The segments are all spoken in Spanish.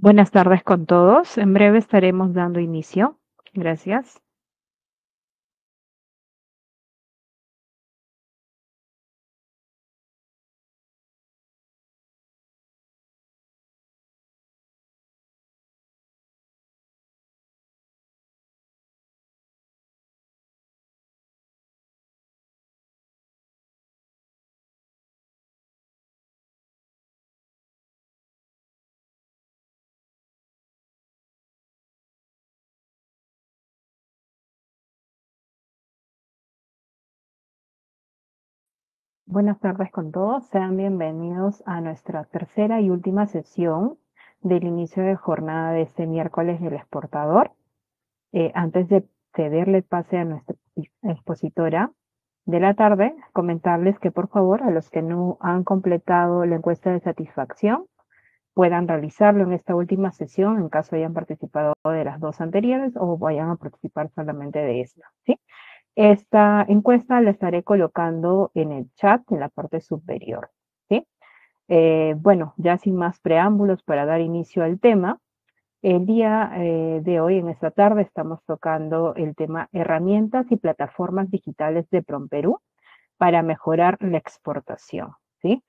Buenas tardes con todos. En breve estaremos dando inicio. Gracias. Buenas tardes con todos. Sean bienvenidos a nuestra tercera y última sesión del inicio de jornada de este miércoles del exportador. Eh, antes de cederle pase a nuestra expositora de la tarde, comentarles que por favor a los que no han completado la encuesta de satisfacción puedan realizarlo en esta última sesión en caso hayan participado de las dos anteriores o vayan a participar solamente de esta. ¿sí? Esta encuesta la estaré colocando en el chat en la parte superior. ¿sí? Eh, bueno, ya sin más preámbulos para dar inicio al tema, el día eh, de hoy, en esta tarde, estamos tocando el tema herramientas y plataformas digitales de PromPerú para mejorar la exportación. ¿sí?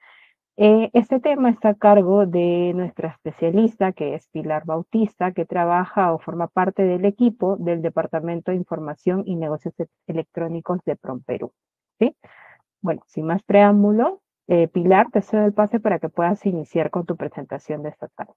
Eh, este tema está a cargo de nuestra especialista, que es Pilar Bautista, que trabaja o forma parte del equipo del Departamento de Información y Negocios e-, Electrónicos de PromPerú. ¿sí? Bueno, sin más preámbulo, eh, Pilar, te cedo el pase para que puedas iniciar con tu presentación de esta tarde.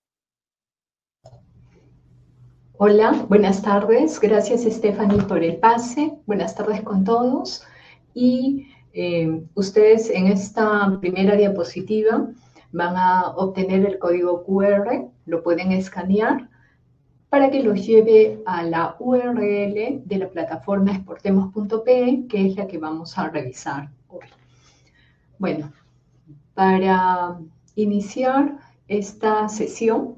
Hola, buenas tardes. Gracias, Stephanie, por el pase. Buenas tardes con todos. Y eh, ustedes en esta primera diapositiva van a obtener el código QR, lo pueden escanear para que los lleve a la URL de la plataforma exportemos.pe, que es la que vamos a revisar hoy. Bueno, para iniciar esta sesión,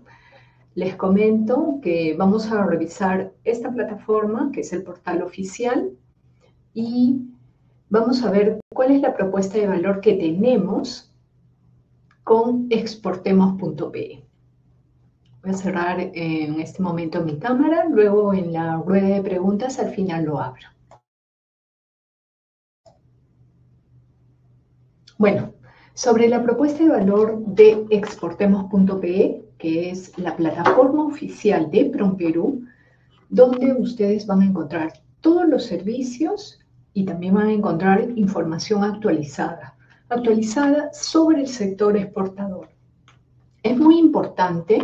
les comento que vamos a revisar esta plataforma, que es el portal oficial, y vamos a ver cuál es la propuesta de valor que tenemos con exportemos.pe. Voy a cerrar en este momento mi cámara, luego en la rueda de preguntas al final lo abro. Bueno, sobre la propuesta de valor de exportemos.pe, que es la plataforma oficial de PromPerú, donde ustedes van a encontrar todos los servicios y también van a encontrar información actualizada, actualizada sobre el sector exportador. Es muy importante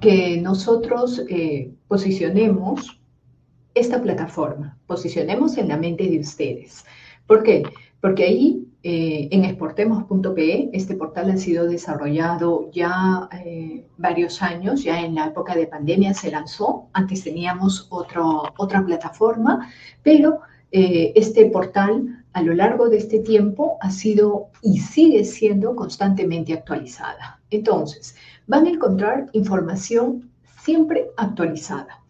que nosotros eh, posicionemos esta plataforma, posicionemos en la mente de ustedes. ¿Por qué? Porque ahí eh, en exportemos.pe, este portal ha sido desarrollado ya eh, varios años, ya en la época de pandemia se lanzó, antes teníamos otro, otra plataforma, pero eh, este portal a lo largo de este tiempo ha sido y sigue siendo constantemente actualizada. Entonces, van a encontrar información siempre actualizada.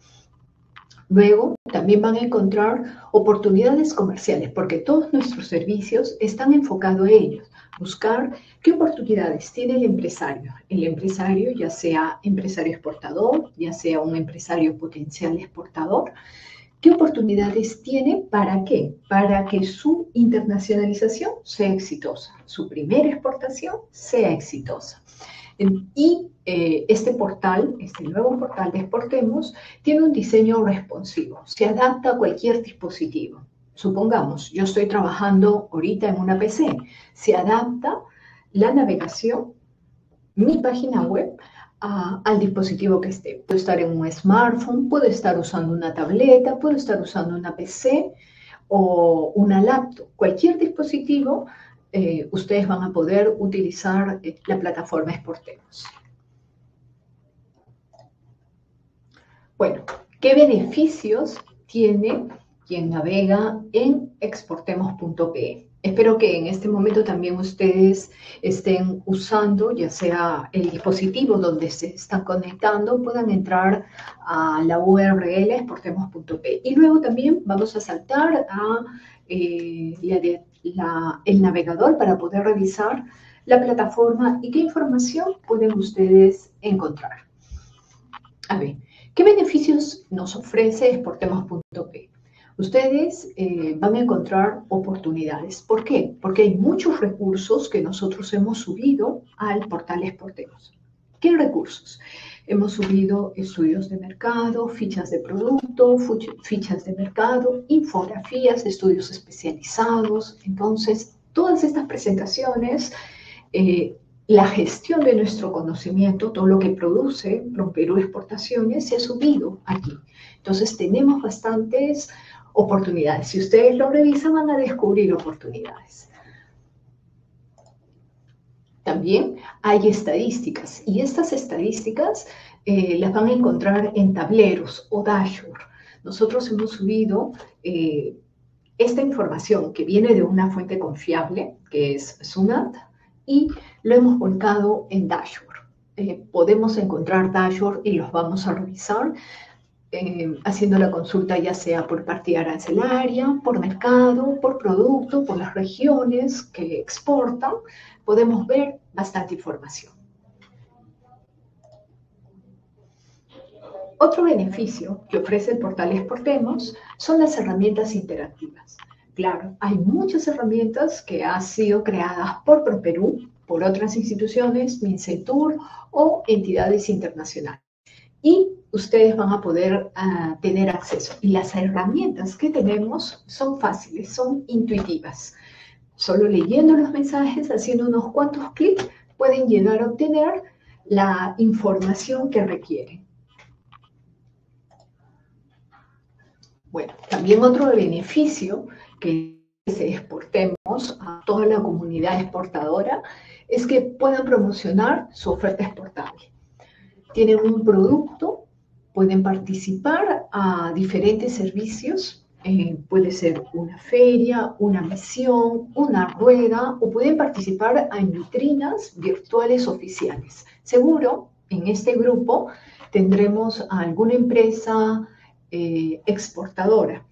Luego, también van a encontrar oportunidades comerciales, porque todos nuestros servicios están enfocados a ellos. Buscar qué oportunidades tiene el empresario. El empresario, ya sea empresario exportador, ya sea un empresario potencial exportador, ¿Qué oportunidades tiene? ¿Para qué? Para que su internacionalización sea exitosa, su primera exportación sea exitosa. Y eh, este portal, este nuevo portal de Exportemos, tiene un diseño responsivo, se adapta a cualquier dispositivo. Supongamos, yo estoy trabajando ahorita en una PC, se adapta la navegación, mi página web, al dispositivo que esté. Puedo estar en un smartphone, puedo estar usando una tableta, puedo estar usando una PC o una laptop. Cualquier dispositivo, eh, ustedes van a poder utilizar eh, la plataforma Exportemos. Bueno, ¿qué beneficios tiene quien navega en exportemos.pe? Espero que en este momento también ustedes estén usando, ya sea el dispositivo donde se están conectando, puedan entrar a la URL exportemos.p. Y luego también vamos a saltar a eh, el navegador para poder revisar la plataforma y qué información pueden ustedes encontrar. A ver, ¿qué beneficios nos ofrece exportemos.p? Ustedes eh, van a encontrar oportunidades. ¿Por qué? Porque hay muchos recursos que nosotros hemos subido al portal Exportemos. ¿Qué recursos? Hemos subido estudios de mercado, fichas de producto, fichas de mercado, infografías, estudios especializados. Entonces, todas estas presentaciones, eh, la gestión de nuestro conocimiento, todo lo que produce Perú Exportaciones, se ha subido aquí. Entonces, tenemos bastantes oportunidades. Si ustedes lo revisan, van a descubrir oportunidades. También hay estadísticas y estas estadísticas eh, las van a encontrar en tableros o dashboard. Nosotros hemos subido eh, esta información que viene de una fuente confiable, que es Sunat, y lo hemos volcado en dashboard. Eh, podemos encontrar dashboard y los vamos a revisar haciendo la consulta ya sea por partida arancelaria, por mercado, por producto, por las regiones que exportan, podemos ver bastante información. Otro beneficio que ofrece el portal Exportemos son las herramientas interactivas. Claro, hay muchas herramientas que han sido creadas por ProPerú, por otras instituciones, MINCETUR o entidades internacionales. Y ustedes van a poder ah, tener acceso. Y las herramientas que tenemos son fáciles, son intuitivas. Solo leyendo los mensajes, haciendo unos cuantos clics, pueden llegar a obtener la información que requieren. Bueno, también otro beneficio que se exportemos a toda la comunidad exportadora es que puedan promocionar su oferta exportable. Tienen un producto, pueden participar a diferentes servicios eh, puede ser una feria, una misión, una rueda o pueden participar en vitrinas virtuales oficiales. Seguro, en este grupo tendremos a alguna empresa eh, exportadora.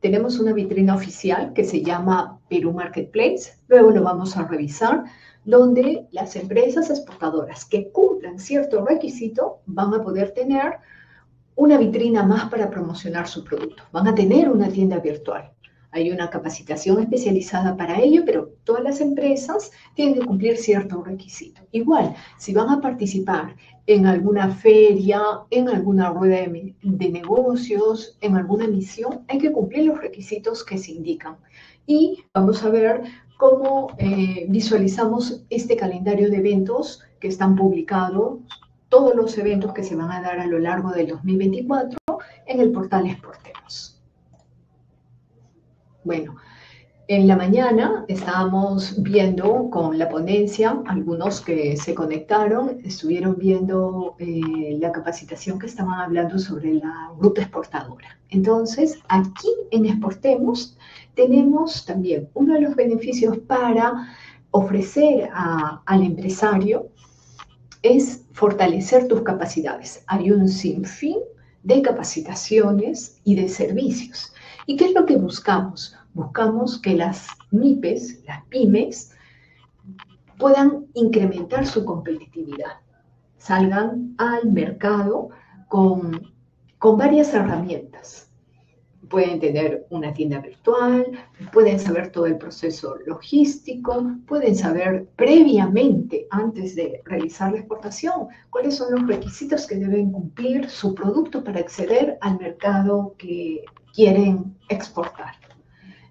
Tenemos una vitrina oficial que se llama Perú Marketplace, luego lo vamos a revisar, donde las empresas exportadoras que cumplan cierto requisito van a poder tener una vitrina más para promocionar su producto. Van a tener una tienda virtual. Hay una capacitación especializada para ello, pero todas las empresas tienen que cumplir cierto requisito. Igual, si van a participar en alguna feria, en alguna rueda de, negocios, en alguna misión, hay que cumplir los requisitos que se indican. Y vamos a ver cómo eh, visualizamos este calendario de eventos que están publicados todos los eventos que se van a dar a lo largo del 2024 en el portal Exportemos. Bueno, en la mañana estábamos viendo con la ponencia, algunos que se conectaron, estuvieron viendo eh, la capacitación que estaban hablando sobre la ruta exportadora. Entonces, aquí en Exportemos tenemos también uno de los beneficios para ofrecer al empresario es fortalecer tus capacidades. Hay un sinfín de capacitaciones y de servicios. ¿Y qué es lo que buscamos? Buscamos que las MIPES, las pymes, puedan incrementar su competitividad, salgan al mercado con, con varias herramientas pueden tener una tienda virtual, pueden saber todo el proceso logístico, pueden saber previamente, antes de realizar la exportación, cuáles son los requisitos que deben cumplir su producto para acceder al mercado que quieren exportar.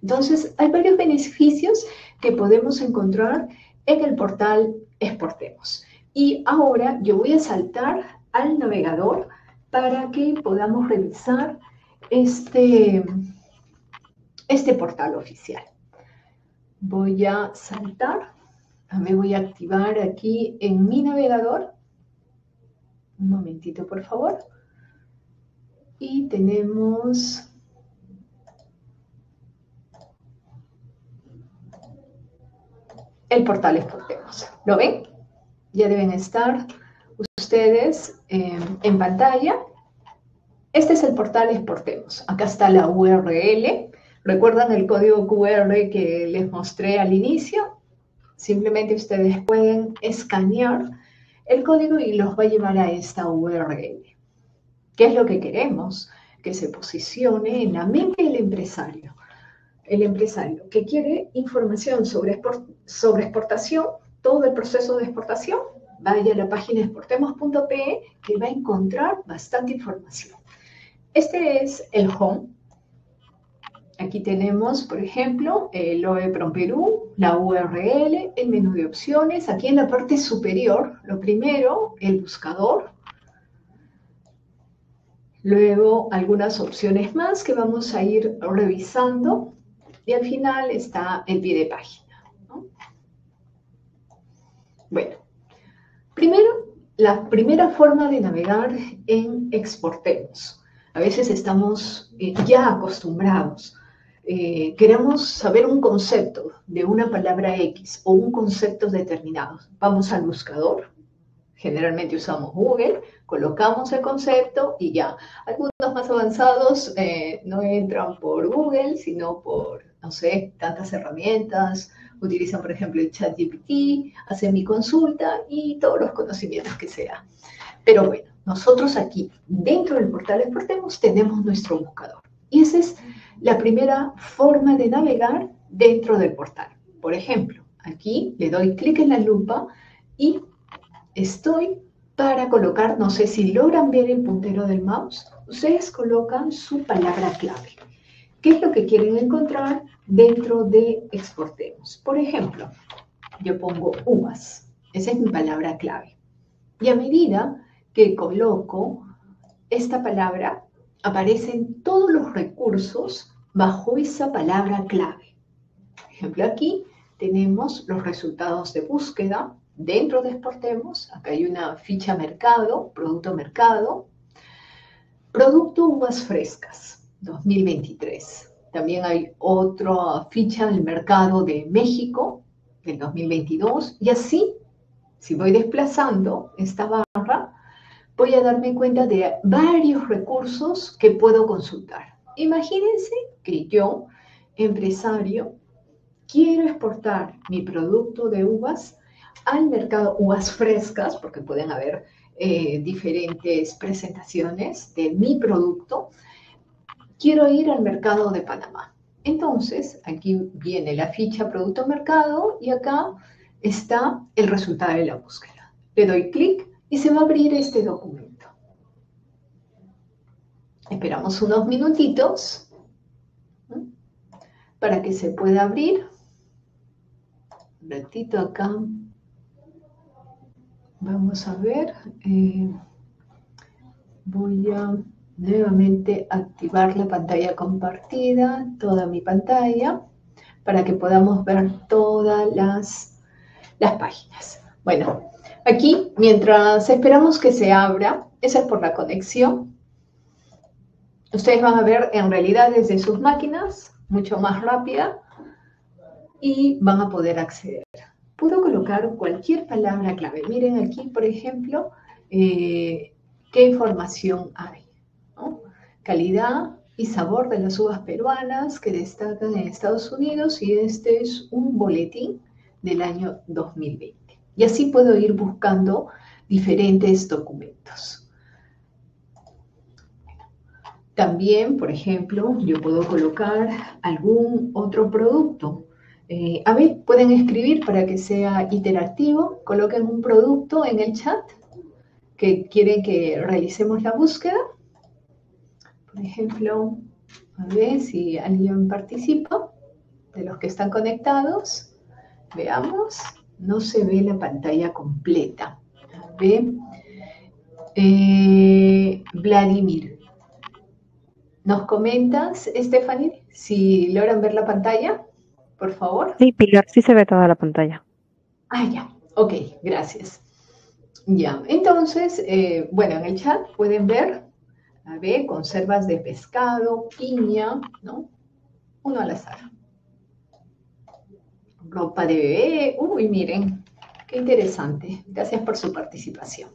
Entonces, hay varios beneficios que podemos encontrar en el portal Exportemos. Y ahora yo voy a saltar al navegador para que podamos revisar este, este portal oficial. Voy a saltar, me voy a activar aquí en mi navegador. Un momentito, por favor. Y tenemos... El portal Exportemos. ¿Lo ven? Ya deben estar ustedes eh, en pantalla este es el portal Exportemos. Acá está la URL. ¿Recuerdan el código QR que les mostré al inicio? Simplemente ustedes pueden escanear el código y los va a llevar a esta URL. ¿Qué es lo que queremos? Que se posicione en la mente del empresario. El empresario que quiere información sobre, sobre exportación, todo el proceso de exportación, vaya a la página exportemos.pe que va a encontrar bastante información. Este es el home. Aquí tenemos, por ejemplo, el OE Perú, la URL, el menú de opciones. Aquí en la parte superior, lo primero, el buscador. Luego, algunas opciones más que vamos a ir revisando. Y al final está el pie de página. Bueno, Primero, la primera forma de navegar en Exportemos. A veces estamos eh, ya acostumbrados. Eh, queremos saber un concepto de una palabra X o un concepto determinado. Vamos al buscador, generalmente usamos Google, colocamos el concepto y ya. Algunos más avanzados eh, no entran por Google, sino por, no sé, tantas herramientas, utilizan, por ejemplo, el chat GPT, hacen mi consulta y todos los conocimientos que sea. Pero bueno, nosotros aquí, dentro del portal Exportemos, tenemos nuestro buscador. Y esa es la primera forma de navegar dentro del portal. Por ejemplo, aquí le doy clic en la lupa y estoy para colocar, no sé si logran ver el puntero del mouse, ustedes colocan su palabra clave. ¿Qué es lo que quieren encontrar dentro de exportemos? Por ejemplo, yo pongo uvas. Esa es mi palabra clave. Y a medida que coloco esta palabra, aparecen todos los recursos bajo esa palabra clave. Por ejemplo, aquí tenemos los resultados de búsqueda. Dentro de Exportemos, acá hay una ficha mercado, producto mercado, producto uvas frescas. 2023. También hay otra ficha del mercado de México del 2022 y así, si voy desplazando esta barra, voy a darme cuenta de varios recursos que puedo consultar. Imagínense que yo, empresario, quiero exportar mi producto de uvas al mercado uvas frescas, porque pueden haber eh, diferentes presentaciones de mi producto, quiero ir al mercado de Panamá. Entonces, aquí viene la ficha producto mercado y acá está el resultado de la búsqueda. Le doy clic y se va a abrir este documento. Esperamos unos minutitos para que se pueda abrir. Un ratito acá. Vamos a ver. Eh, voy a nuevamente activar la pantalla compartida, toda mi pantalla, para que podamos ver todas las, las páginas. Bueno, aquí, mientras esperamos que se abra, esa es por la conexión. Ustedes van a ver en realidad desde sus máquinas, mucho más rápida, y van a poder acceder. Puedo colocar cualquier palabra clave. Miren aquí, por ejemplo, eh, qué información hay calidad y sabor de las uvas peruanas que destacan en Estados Unidos y este es un boletín del año 2020. Y así puedo ir buscando diferentes documentos. También, por ejemplo, yo puedo colocar algún otro producto. Eh, a ver, pueden escribir para que sea interactivo. Coloquen un producto en el chat que quieren que realicemos la búsqueda por ejemplo, a ver si alguien participa de los que están conectados. Veamos, no se ve la pantalla completa. A ver, eh, Vladimir, ¿nos comentas, Stephanie, si logran ver la pantalla, por favor? Sí, Pilar, sí se ve toda la pantalla. Ah, ya, ok, gracias. Ya, entonces, eh, bueno, en el chat pueden ver a ver, conservas de pescado, piña, ¿no? Uno al azar. Ropa de bebé. Uy, miren, qué interesante. Gracias por su participación.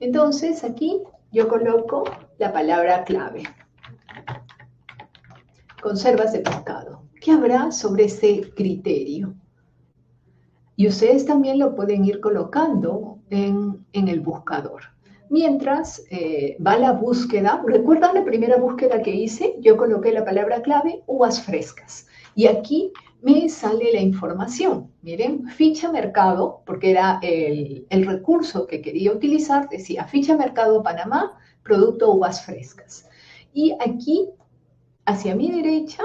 Entonces, aquí yo coloco la palabra clave. Conservas de pescado. ¿Qué habrá sobre ese criterio? Y ustedes también lo pueden ir colocando en, en el buscador. Mientras eh, va la búsqueda, ¿recuerdan la primera búsqueda que hice? Yo coloqué la palabra clave uvas frescas. Y aquí me sale la información. Miren, ficha mercado, porque era el, el, recurso que quería utilizar, decía ficha mercado Panamá, producto uvas frescas. Y aquí, hacia mi derecha,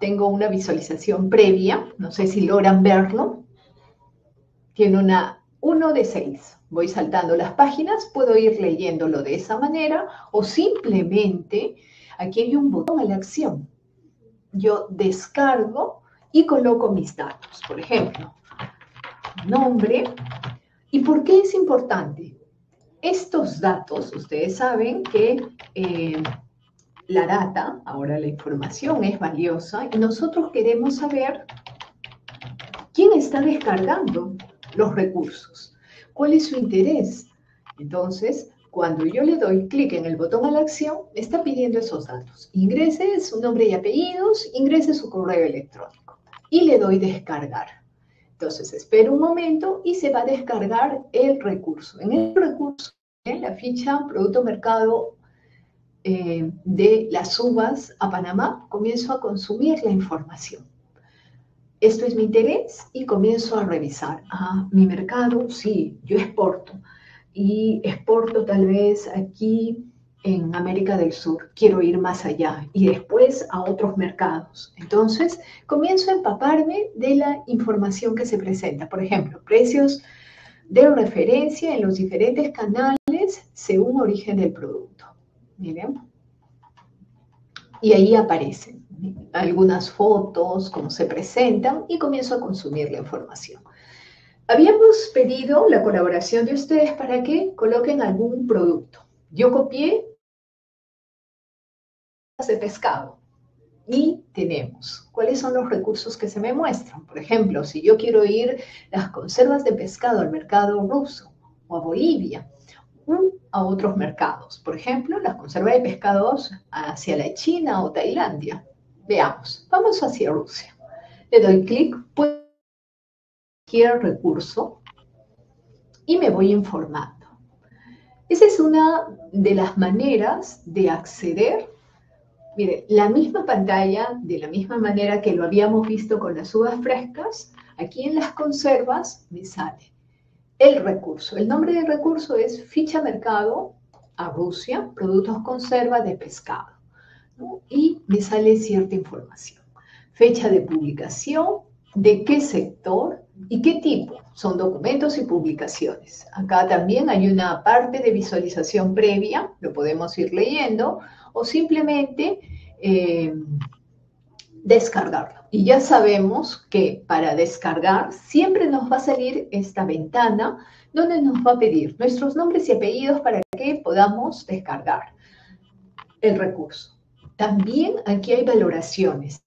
tengo una visualización previa, no sé si logran verlo. Tiene una 1 de 6 voy saltando las páginas, puedo ir leyéndolo de esa manera o simplemente aquí hay un botón a la acción. Yo descargo y coloco mis datos. Por ejemplo, nombre. ¿Y por qué es importante? Estos datos, ustedes saben que eh, la data, ahora la información es valiosa y nosotros queremos saber quién está descargando los recursos. ¿Cuál es su interés? Entonces, cuando yo le doy clic en el botón a la acción, me está pidiendo esos datos. Ingrese su nombre y apellidos, ingrese su correo electrónico y le doy descargar. Entonces, espero un momento y se va a descargar el recurso. En el recurso, en la ficha Producto Mercado eh, de las uvas a Panamá, comienzo a consumir la información esto es mi interés y comienzo a revisar. Ah, mi mercado, sí, yo exporto. Y exporto tal vez aquí en América del Sur. Quiero ir más allá y después a otros mercados. Entonces, comienzo a empaparme de la información que se presenta. Por ejemplo, precios de referencia en los diferentes canales según origen del producto. Miren. Y ahí aparecen algunas fotos, cómo se presentan y comienzo a consumir la información. Habíamos pedido la colaboración de ustedes para que coloquen algún producto. Yo copié de pescado y tenemos cuáles son los recursos que se me muestran. Por ejemplo, si yo quiero ir las conservas de pescado al mercado ruso o a Bolivia, a otros mercados. Por ejemplo, las conservas de pescados hacia la China o Tailandia. Veamos, vamos hacia Rusia. Le doy clic, cualquier recurso y me voy informando. Esa es una de las maneras de acceder. Mire, la misma pantalla, de la misma manera que lo habíamos visto con las uvas frescas, aquí en las conservas me sale el recurso. El nombre del recurso es ficha mercado a Rusia, productos conserva de pescado y me sale cierta información. Fecha de publicación, de qué sector y qué tipo. Son documentos y publicaciones. Acá también hay una parte de visualización previa, lo podemos ir leyendo, o simplemente eh, descargarlo. Y ya sabemos que para descargar siempre nos va a salir esta ventana donde nos va a pedir nuestros nombres y apellidos para que podamos descargar el recurso. También aquí hay valoraciones.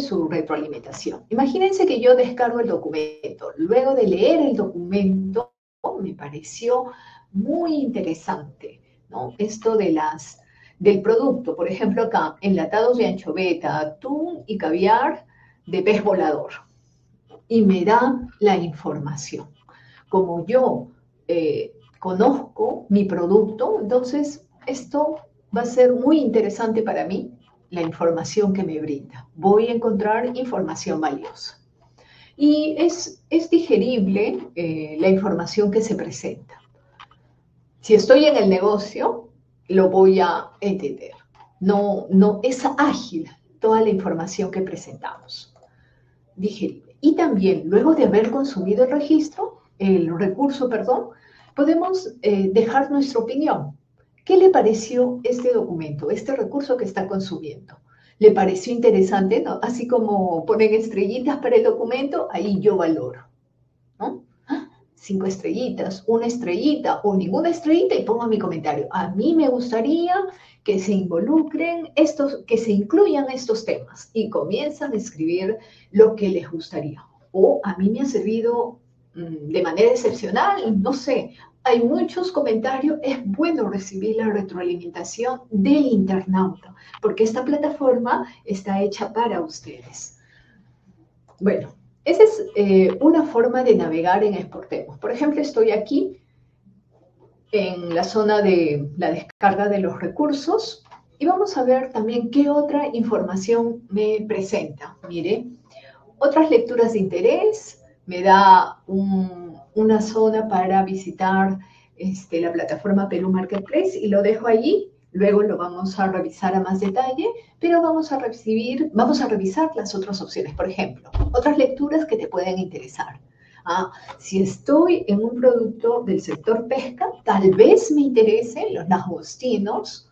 Su retroalimentación. Imagínense que yo descargo el documento. Luego de leer el documento, me pareció muy interesante, ¿no? Esto de las, del producto, por ejemplo acá, enlatados de anchoveta, atún y caviar de pez volador. Y me da la información. Como yo eh, conozco mi producto, entonces esto va a ser muy interesante para mí, la información que me brinda. Voy a encontrar información valiosa. Y es, es digerible eh, la información que se presenta. Si estoy en el negocio, lo voy a entender. No, no es ágil toda la información que presentamos. Digerible. Y también, luego de haber consumido el registro, el recurso, perdón, podemos eh, dejar nuestra opinión. ¿Qué le pareció este documento, este recurso que está consumiendo? ¿Le pareció interesante? Así como ponen estrellitas para el documento, ahí yo valoro. ¿no? Ah, cinco estrellitas, una estrellita o ninguna estrellita y pongo mi comentario. A mí me gustaría que se involucren estos, que se incluyan estos temas y comienzan a escribir lo que les gustaría. O a mí me ha servido Mm, de manera excepcional, no sé, hay muchos comentarios, es bueno recibir la retroalimentación del internauta, porque esta plataforma está hecha para ustedes. Bueno, Esa es eh, una forma de navegar en Exportemos. Por ejemplo, estoy aquí en la zona de la descarga de los recursos y vamos a ver también qué otra información me presenta. Mire, otras lecturas de interés, me da una zona para visitar este, la plataforma Perú Marketplace y lo dejo allí. Luego lo vamos a revisar a más detalle, pero vamos a recibir, vamos a revisar las otras opciones. Por ejemplo, otras lecturas que te pueden interesar. Ah, si estoy en un producto del sector pesca, tal vez me interesen los langostinos,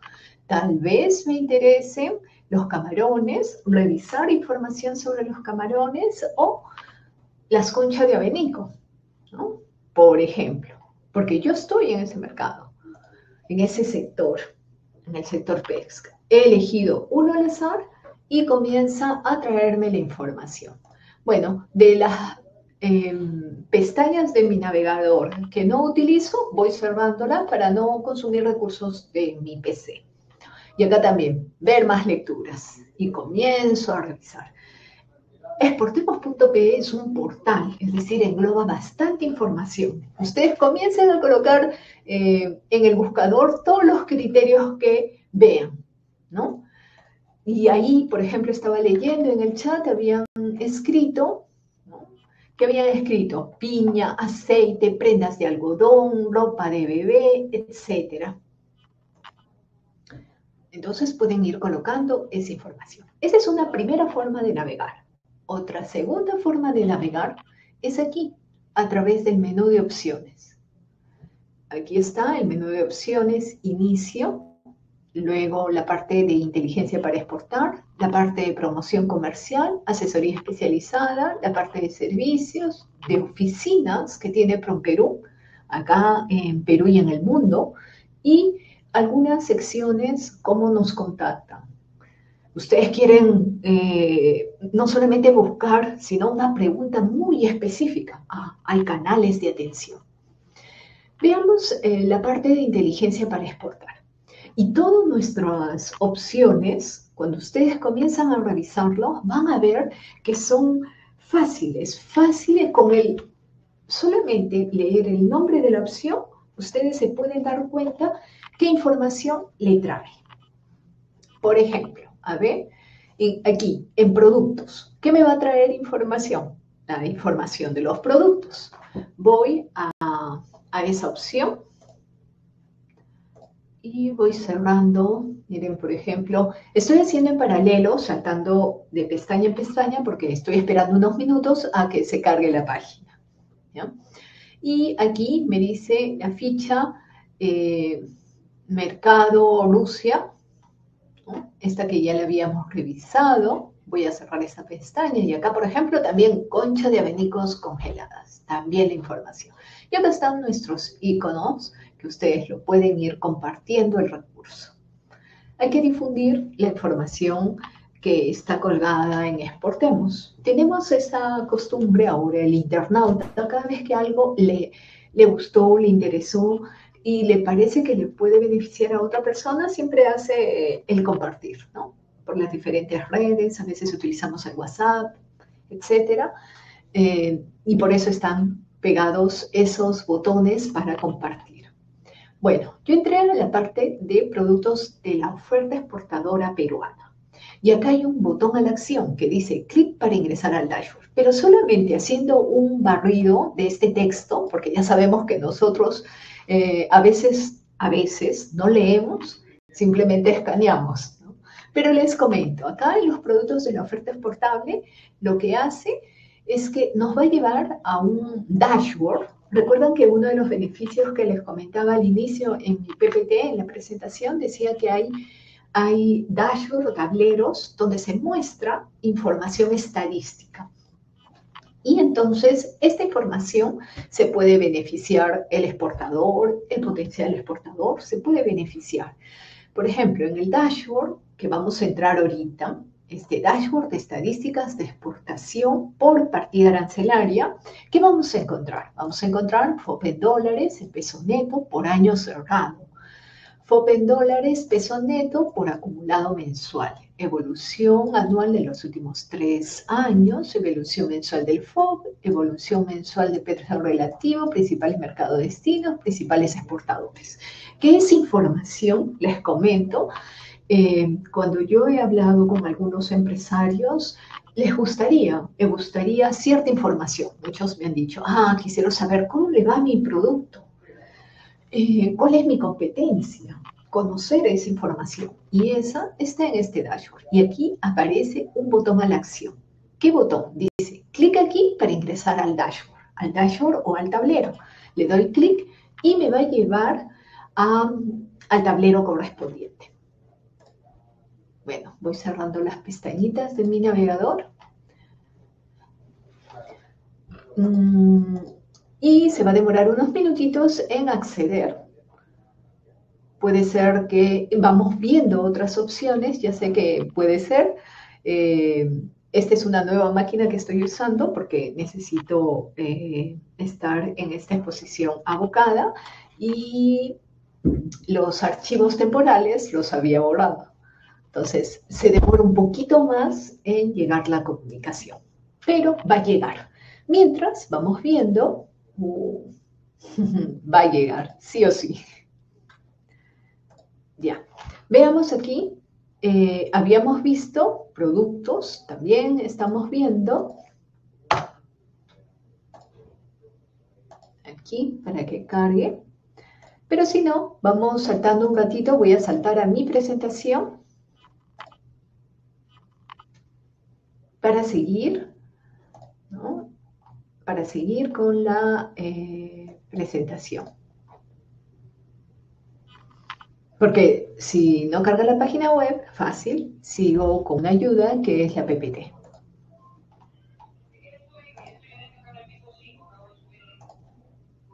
tal vez me interesen los camarones, revisar información sobre los camarones o las conchas de abenico, por ejemplo, porque yo estoy en ese mercado, en ese sector, en el sector pesca. He elegido uno al azar y comienza a traerme la información. Bueno, de las em, pestañas de mi navegador que no utilizo, voy cerrándola para no consumir recursos de mi PC. Y acá también, ver más lecturas. Y comienzo a revisar. Exportemos.pe es un portal, es decir, engloba bastante información. Ustedes comiencen a colocar eh, en el buscador todos los criterios que vean, ¿no? Y ahí, por ejemplo, estaba leyendo en el chat, habían escrito, ¿no? que habían escrito piña, aceite, prendas de algodón, ropa de bebé, etcétera. Entonces pueden ir colocando esa información. Esa es una primera forma de navegar. Otra segunda forma de navegar es aquí, a través del menú de opciones. Aquí está el menú de opciones, inicio, luego la parte de inteligencia para exportar, la parte de promoción comercial, asesoría especializada, la parte de servicios, de oficinas que tiene PromPerú, acá en Perú y en el mundo, y algunas secciones, cómo nos contactan. Ustedes quieren eh, no solamente buscar, sino una pregunta muy específica. Ah, hay canales de atención. Veamos eh, la parte de inteligencia para exportar. Y todas nuestras opciones, cuando ustedes comienzan a revisarlo, van a ver que son fáciles, fáciles con el solamente leer el nombre de la opción, ustedes se pueden dar cuenta qué información le trae. Por ejemplo, a ver, aquí, en productos, ¿qué me va a traer información? La información de los productos. Voy a, esa opción y voy cerrando. Miren, por ejemplo, estoy haciendo en paralelo, saltando de pestaña en pestaña, porque estoy esperando unos minutos a que se cargue la página. Y aquí me dice la ficha eh, Mercado Rusia, esta que ya la habíamos revisado. Voy a cerrar esta pestaña y acá, por ejemplo, también concha de abanicos congeladas, también la información. Y acá están nuestros iconos que ustedes lo pueden ir compartiendo el recurso. Hay que difundir la información que está colgada en Exportemos. Tenemos esa costumbre ahora, el internauta, cada vez que algo le, le gustó, le interesó, y le parece que le puede beneficiar a otra persona, siempre hace el compartir, ¿no? Por las diferentes redes, a veces utilizamos el WhatsApp, etcétera, eh, y por eso están pegados esos botones para compartir. Bueno, yo entré a la parte de productos de la oferta exportadora peruana. Y acá hay un botón a la acción que dice clic para ingresar al dashboard. Pero solamente haciendo un barrido de este texto, porque ya sabemos que nosotros eh, a veces, a veces no leemos, simplemente escaneamos. Pero les comento, acá en los productos de la oferta exportable, lo que hace es que nos va a llevar a un dashboard. Recuerdan que uno de los beneficios que les comentaba al inicio en mi PPT, en la presentación, decía que hay, hay dashboard o tableros donde se muestra información estadística. Y entonces esta información se puede beneficiar el exportador, el potencial exportador, se puede beneficiar. Por ejemplo, en el dashboard que vamos a entrar ahorita, este dashboard de estadísticas de exportación por partida arancelaria, ¿qué vamos a encontrar? Vamos a encontrar FOP en dólares, el peso neto por año cerrado. FOB en dólares, peso neto por acumulado mensual. Evolución anual de los últimos tres años, evolución mensual del FOB, evolución mensual de peso relativo, principales mercados destinos, principales exportadores. ¿Qué es información? Les comento. Eh, cuando yo he hablado con algunos empresarios, les gustaría, me gustaría cierta información. Muchos me han dicho, ah, quisiera saber cómo le va mi producto, eh, cuál es mi competencia, conocer esa información. Y esa está en este dashboard. Y aquí aparece un botón a la acción. ¿Qué botón? Dice, clic aquí para ingresar al dashboard, al dashboard o al tablero. Le doy clic y me va a llevar al tablero correspondiente. Bueno, voy cerrando las pestañitas de mi navegador. Mm, y se va a demorar unos minutitos en acceder. Puede ser que vamos viendo otras opciones, ya sé que puede ser. Eh, esta es una nueva máquina que estoy usando porque necesito eh, estar en esta exposición abocada y los archivos temporales los había borrado. Entonces, se demora un poquito más en llegar la comunicación, pero va a llegar. Mientras vamos viendo, uh, va a llegar, sí o sí. Ya, veamos aquí, eh, habíamos visto productos, también estamos viendo aquí para que cargue. Pero si no, vamos saltando un ratito, voy a saltar a mi presentación para seguir. Para seguir con la eh, presentación. Porque si no carga la página web, fácil, sigo con una ayuda que es la PPT.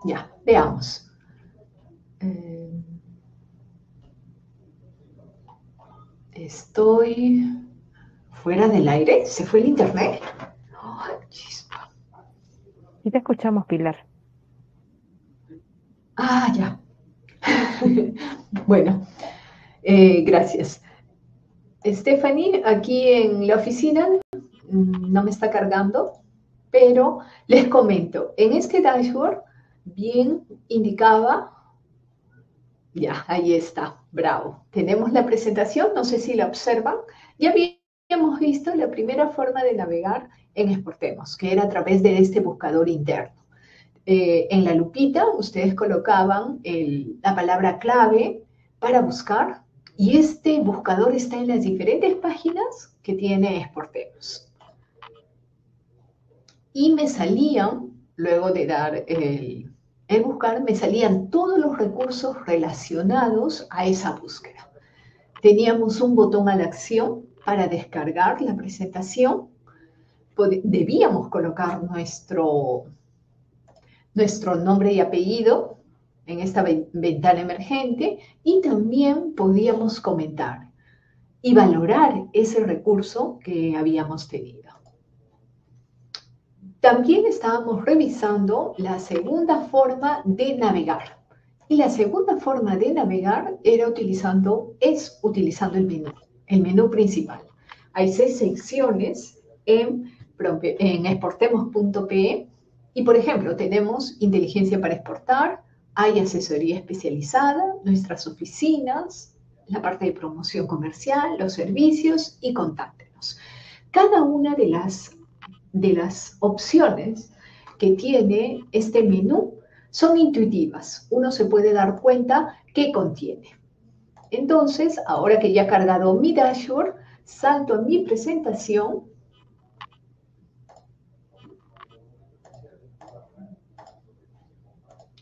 Ya, veamos. Eh, estoy fuera del aire? ¿Se fue el internet? Oh, chispa. Sí te escuchamos, Pilar. Ah, ya. bueno, eh, gracias. Stephanie, aquí en la oficina mm, no me está cargando, pero les comento, en este dashboard bien indicaba, ya, ahí está, bravo. Tenemos la presentación, no sé si la observan, ya hemos visto la primera forma de navegar en Exportemos, que era a través de este buscador interno. Eh, en la lupita ustedes colocaban la palabra clave para buscar y este buscador está en las diferentes páginas que tiene Exportemos. Y me salían, luego de dar el buscar, me salían todos los recursos relacionados a esa búsqueda. Teníamos un botón a la acción para descargar la presentación, debíamos colocar nuestro, nuestro nombre y apellido en esta ventana emergente y también podíamos comentar y valorar ese recurso que habíamos tenido. También estábamos revisando la segunda forma de navegar. Y la segunda forma de navegar era utilizando, es utilizando el menú el menú principal. Hay seis secciones en, en exportemos.pe y, por ejemplo, tenemos inteligencia para exportar, hay asesoría especializada, nuestras oficinas, la parte de promoción comercial, los servicios y contáctenos. Cada una de las, de las opciones que tiene este menú son intuitivas. Uno se puede dar cuenta qué contiene. Entonces, ahora que ya he cargado mi dashboard, salto a mi presentación.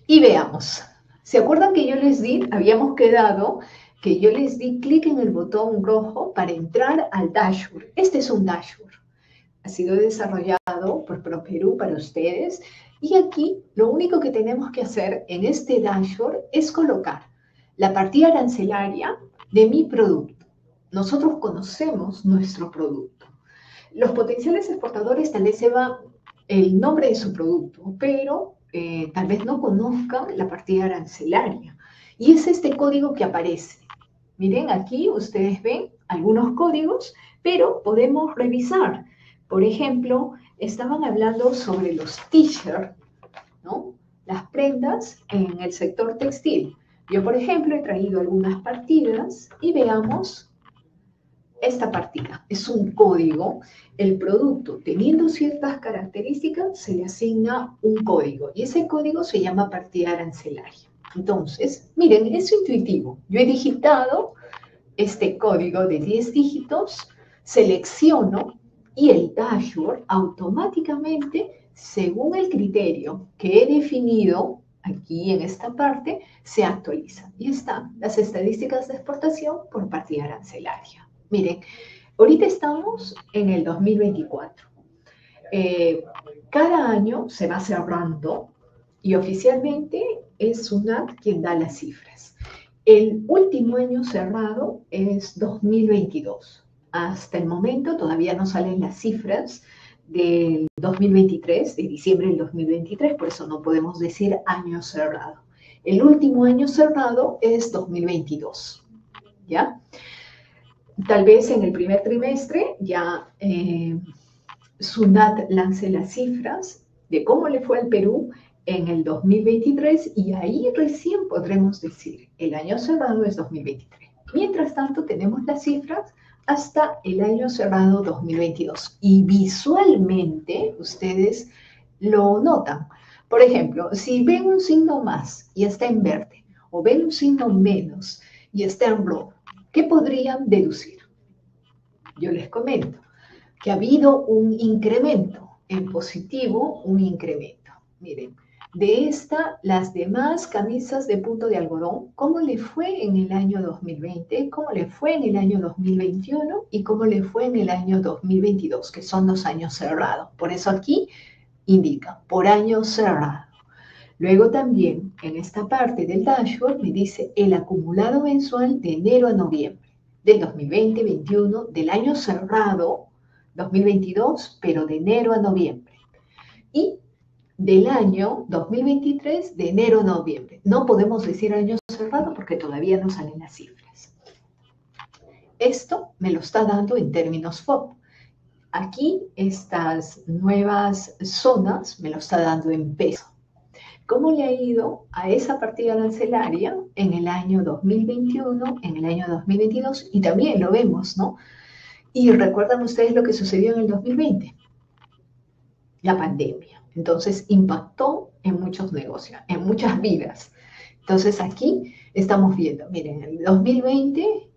Y veamos. ¿Se acuerdan que yo les di, habíamos quedado que yo les di clic en el botón rojo para entrar al dashboard? Este es un dashboard. Ha sido desarrollado por ProPerú para ustedes. Y aquí lo único que tenemos que hacer en este dashboard es colocar la partida arancelaria de mi producto. Nosotros conocemos nuestro producto. Los potenciales exportadores tal vez sepan el nombre de su producto, pero eh, tal vez no conozcan la partida arancelaria. Y es este código que aparece. Miren, aquí ustedes ven algunos códigos, pero podemos revisar. Por ejemplo, estaban hablando sobre los t-shirts, ¿no? Las prendas en el sector textil. Yo, por ejemplo, he traído algunas partidas y veamos esta partida. Es un código. El producto, teniendo ciertas características, se le asigna un código y ese código se llama partida arancelaria. Entonces, miren, es intuitivo. Yo he digitado este código de 10 dígitos, selecciono y el dashboard automáticamente, según el criterio que he definido aquí en esta parte, se actualiza. Y están las estadísticas de exportación por partida arancelaria. Miren, ahorita estamos en el 2024. Eh, cada año se va cerrando y oficialmente es UNAT quien da las cifras. El último año cerrado es 2022. Hasta el momento todavía no salen las cifras del 2023, de diciembre del 2023, por eso no podemos decir año cerrado. El último año cerrado es 2022, ¿ya? Tal vez en el primer trimestre ya eh, SUNAT lance las cifras de cómo le fue al Perú en el 2023 y ahí recién podremos decir, el año cerrado es 2023. Mientras tanto, tenemos las cifras hasta el año cerrado 2022 y visualmente ustedes lo notan. Por ejemplo, si ven un signo más y está en verde o ven un signo menos y está en rojo, ¿qué podrían deducir? Yo les comento que ha habido un incremento en positivo, un incremento. Miren, de esta, las demás camisas de punto de algodón, ¿cómo le fue en el año 2020? ¿Cómo le fue en el año 2021? ¿Y cómo le fue en el año 2022? Que son los años cerrados. Por eso aquí indica, por año cerrado. Luego también en esta parte del dashboard me dice el acumulado mensual de enero a noviembre del 2020, 21, del año cerrado 2022, pero de enero a noviembre. Y del año 2023 de enero a noviembre. No podemos decir año cerrado porque todavía no salen las cifras. Esto me lo está dando en términos FOB. Aquí estas nuevas zonas me lo está dando en peso. ¿Cómo le ha ido a esa partida arancelaria en el año 2021, en el año 2022? Y también lo vemos, ¿no? Y recuerdan ustedes lo que sucedió en el 2020, la pandemia. Entonces impactó en muchos negocios, en muchas vidas. Entonces aquí estamos viendo, miren, el 2020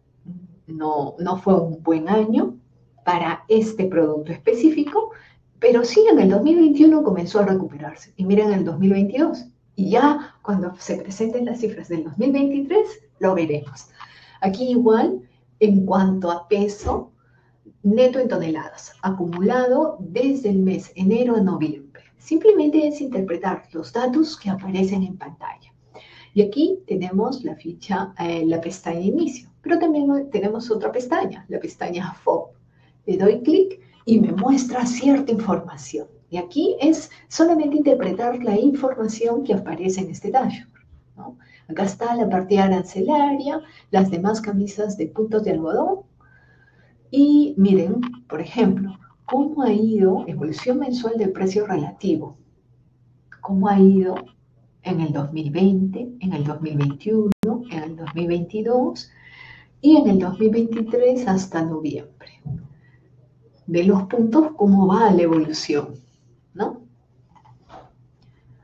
no, no fue un buen año para este producto específico, pero sí en el 2021 comenzó a recuperarse. Y miren el 2022. Y ya cuando se presenten las cifras del 2023, lo veremos. Aquí igual, en cuanto a peso neto en toneladas, acumulado desde el mes enero a noviembre Simplemente es interpretar los datos que aparecen en pantalla. Y aquí tenemos la ficha, eh, la pestaña inicio, pero también tenemos otra pestaña, la pestaña FOB. Le doy clic y me muestra cierta información. Y aquí es solamente interpretar la información que aparece en este dashboard. Acá está la partida arancelaria, las demás camisas de puntos de algodón. Y miren, por ejemplo, cómo ha ido evolución mensual del precio relativo, cómo ha ido en el 2020, en el 2021, en el 2022 y en el 2023 hasta noviembre. De los puntos, cómo va la evolución, ¿no?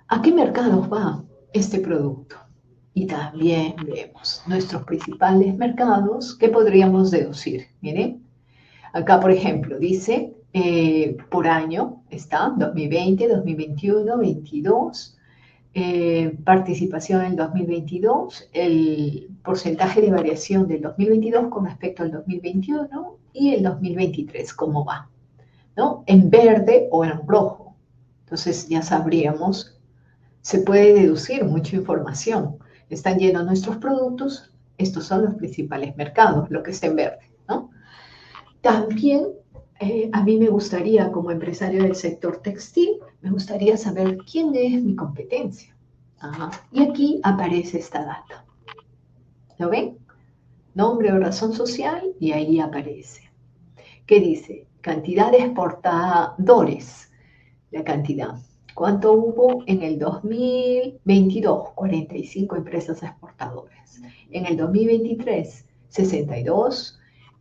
¿A qué mercados va este producto? Y también vemos nuestros principales mercados que podríamos deducir. Miren, acá por ejemplo dice eh, por año, está 2020, 2021, 2022, participación en 2022, el porcentaje de variación del 2022 con respecto al 2021 y el 2023, cómo va, ¿no? En verde o en rojo. Entonces ya sabríamos, se puede deducir mucha información. Están llenos nuestros productos, estos son los principales mercados, lo que está en verde, ¿no? También eh, a mí me gustaría, como empresario del sector textil, me gustaría saber quién es mi competencia. Y aquí aparece esta data. ¿Lo ven? Nombre o razón social y ahí aparece. ¿Qué dice? Cantidad de exportadores. La cantidad. ¿Cuánto hubo en el 2022? 45 empresas exportadoras. En el 2023, 62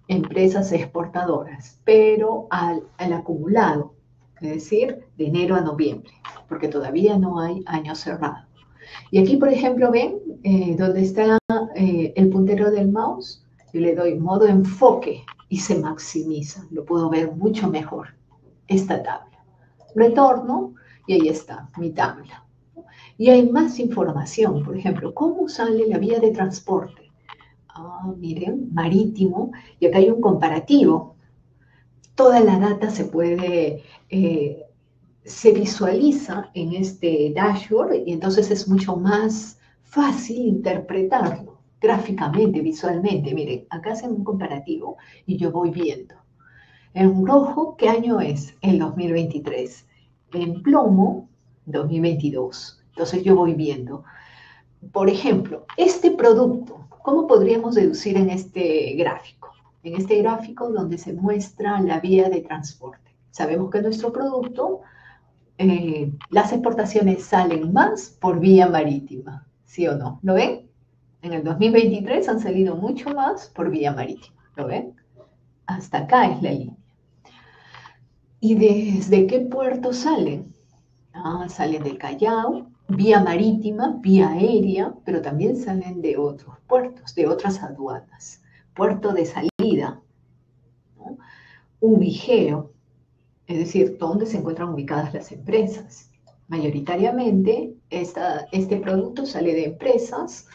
empresas exportadoras, pero al, acumulado, es decir, de enero a noviembre, porque todavía no hay año cerrado. Y aquí, por ejemplo, ven eh, donde está eh, el puntero del mouse, yo le doy modo enfoque y se maximiza, lo puedo ver mucho mejor, esta tabla. Retorno y ahí está mi tabla. Y hay más información, por ejemplo, cómo sale la vía de transporte. Miren, marítimo, y acá hay un comparativo. Toda la data se puede, eh, se visualiza en este dashboard y entonces es mucho más fácil interpretarlo gráficamente, visualmente. Miren, acá hacen un comparativo y yo voy viendo. En rojo, ¿qué año es? El 2023 en plomo 2022. Entonces yo voy viendo. Por ejemplo, este producto, ¿cómo podríamos deducir en este gráfico? En este gráfico donde se muestra la vía de transporte. Sabemos que nuestro producto, eh, las exportaciones salen más por vía marítima, ¿sí o no? ¿Lo ven? En el 2023 han salido mucho más por vía marítima, ¿lo ven? Hasta acá es la línea. ¿Y desde qué puerto salen? Ah, salen del Callao, vía marítima, vía aérea, pero también salen de otros puertos, de otras aduanas. Puerto de salida, un vigeo, es decir, dónde se encuentran ubicadas las empresas. Mayoritariamente, este producto sale de empresas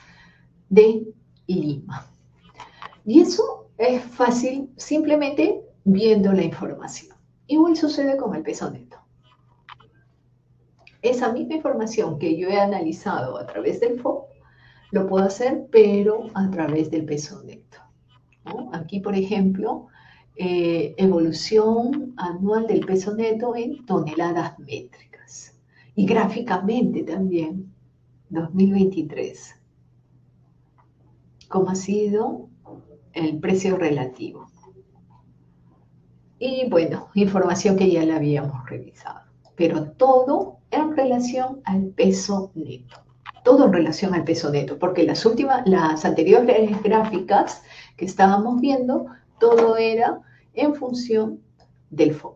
de Lima. Y eso es fácil simplemente viendo la información. Igual sucede con el peso neto. Esa misma información que yo he analizado a través del FOB, lo puedo hacer, pero a través del peso neto. Aquí, por ejemplo, eh, evolución anual del peso neto en toneladas métricas. Y gráficamente también, 2023. ¿Cómo ha sido el precio relativo? Y bueno, información que ya la habíamos revisado, pero todo en relación al peso neto. Todo en relación al peso neto, porque las últimas, las anteriores gráficas que estábamos viendo, todo era en función del FOB.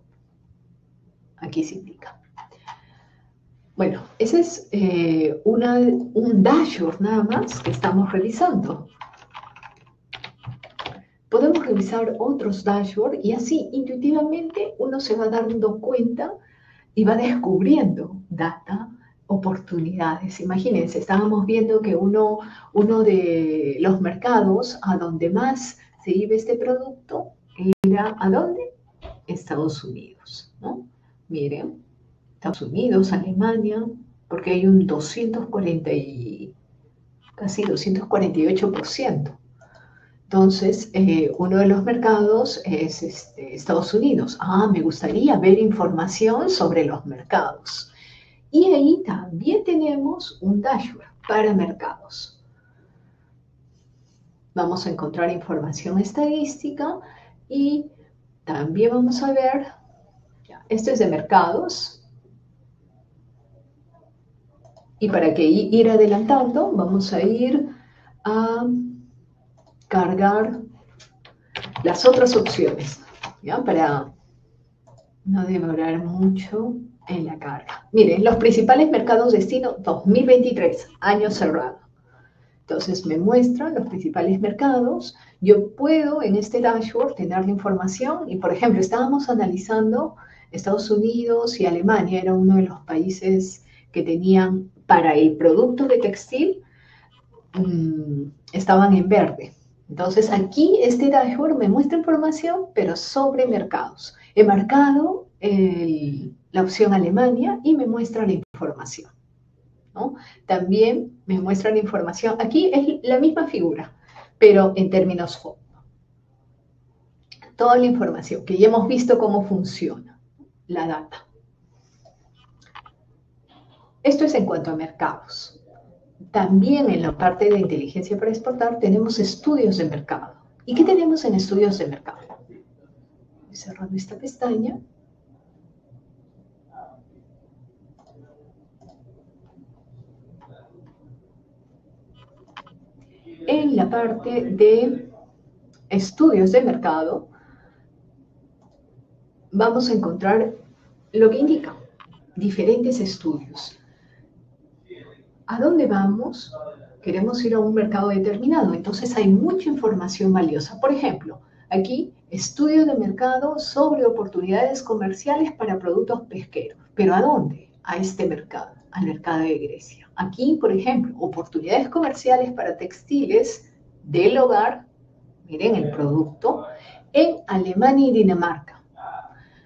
Aquí se indica. Bueno, ese es eh, un dashboard nada más que estamos revisando podemos revisar otros dashboards y así intuitivamente uno se va dando cuenta va descubriendo data, oportunidades. Imagínense, estábamos viendo que uno, uno de los mercados a donde más se iba este producto era ¿a dónde? Estados Unidos, ¿no? Miren, Estados Unidos, Alemania, porque hay un 240 y casi 248%. Entonces, eh, uno de los mercados es este, Estados Unidos. Ah, me gustaría ver información sobre los mercados. Y ahí también tenemos un dashboard para mercados. Vamos a encontrar información estadística y también vamos a ver, esto es de mercados. Y para ir adelantando, vamos a ir a cargar las otras opciones, ¿ya? Para no demorar mucho en la carga. Miren, los principales mercados destino 2023, año cerrado. Entonces me muestran los principales mercados. Yo puedo en este dashboard tener la información y, por ejemplo, estábamos analizando Estados Unidos y Alemania, era uno de los países que tenían para el producto de textil, mm, estaban en verde. Entonces aquí este dashboard me muestra información, pero sobre mercados. He marcado la opción Alemania y me muestra la información. También me muestra la información. Aquí es la misma figura, pero en términos home. Toda la información que ya hemos visto cómo funciona la data. Esto es en cuanto a mercados. También en la parte de inteligencia para exportar tenemos estudios de mercado. ¿Y qué tenemos en estudios de mercado? Cerrando esta pestaña. En la parte de estudios de mercado, vamos a encontrar lo que indica diferentes estudios. ¿A dónde vamos? Queremos ir a un mercado determinado, entonces hay mucha información valiosa. Por ejemplo, aquí, estudio de mercado sobre oportunidades comerciales para productos pesqueros. ¿Pero a dónde? A este mercado, al mercado de Grecia. Aquí, por ejemplo, oportunidades comerciales para textiles del hogar, miren el producto, en Alemania y Dinamarca.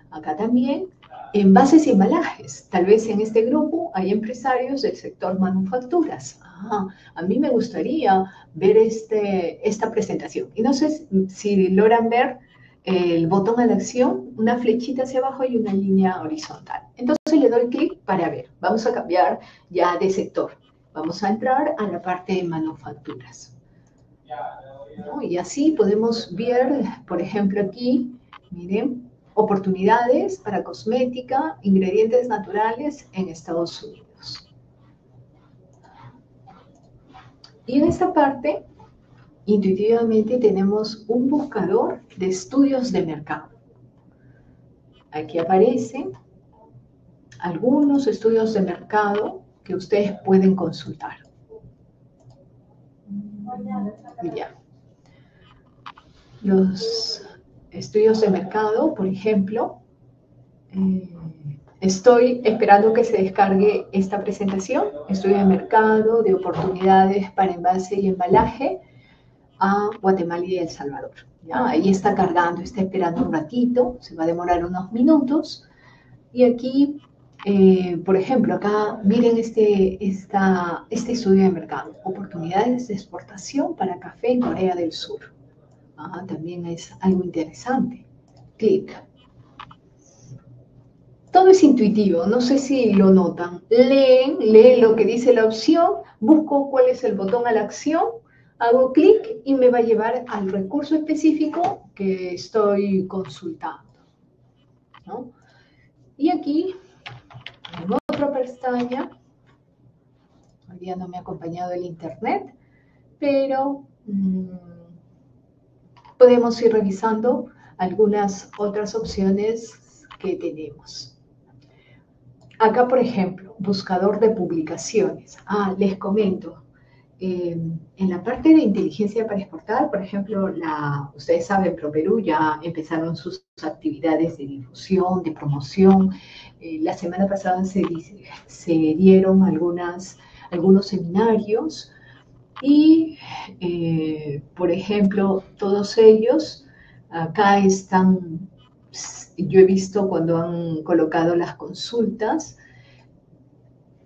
Acá también envases y embalajes. Tal vez en este grupo hay empresarios del sector manufacturas. Ah, a mí me gustaría ver este, esta presentación. Y no sé si logran ver el botón a la acción, una flechita hacia abajo y una línea horizontal. Entonces le doy clic para ver. Vamos a cambiar ya de sector. Vamos a entrar a la parte de manufacturas. Y así podemos ver, por ejemplo, aquí, miren, oportunidades para cosmética, ingredientes naturales en Estados Unidos. Y en esta parte, intuitivamente tenemos un buscador de estudios de mercado. Aquí aparecen algunos estudios de mercado que ustedes pueden consultar. Ya. Los estudios de mercado, por ejemplo. Eh, estoy esperando que se descargue esta presentación, estudio de mercado, de oportunidades para envase y embalaje a Guatemala y El Salvador. Ahí está cargando, está esperando un ratito, se va a demorar unos minutos. Y aquí, eh, por ejemplo, acá miren este, esta, este estudio de mercado, oportunidades de exportación para café en Corea del Sur. También es algo interesante. Clic. Todo es intuitivo, no sé si lo notan. Leen, leen lo que dice la opción, busco cuál es el botón a la acción, hago clic y me va a llevar al recurso específico que estoy consultando. Y aquí, en otra pestaña, hoy no me ha acompañado el internet, pero... Mm, podemos ir revisando algunas otras opciones que tenemos. Acá, por ejemplo, buscador de publicaciones. Ah, les comento. Em, en la parte de inteligencia para exportar, por ejemplo, la, ustedes saben, ProPerú ya empezaron sus actividades de difusión, de promoción. Eh, la semana pasada se, se dieron algunas, algunos seminarios y, eh, por ejemplo, todos ellos acá están, yo he visto cuando han colocado las consultas,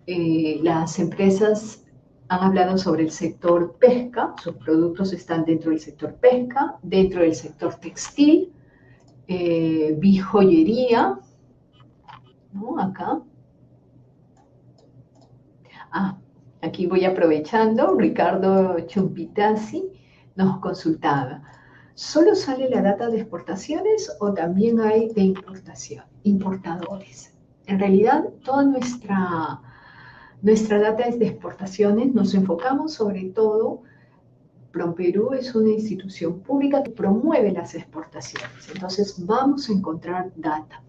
eh, las empresas han hablado sobre el sector pesca, sus productos están dentro del sector pesca, dentro del sector textil, eh, joyería, ¿no? Acá. Ah, Aquí voy aprovechando, Ricardo Chumpitasi nos consultaba. ¿Solo sale la data de exportaciones o también hay de importación, importadores? En realidad, toda nuestra, nuestra data es de exportaciones. Nos enfocamos sobre todo, PromPerú es una institución pública que promueve las exportaciones. Entonces, vamos a encontrar data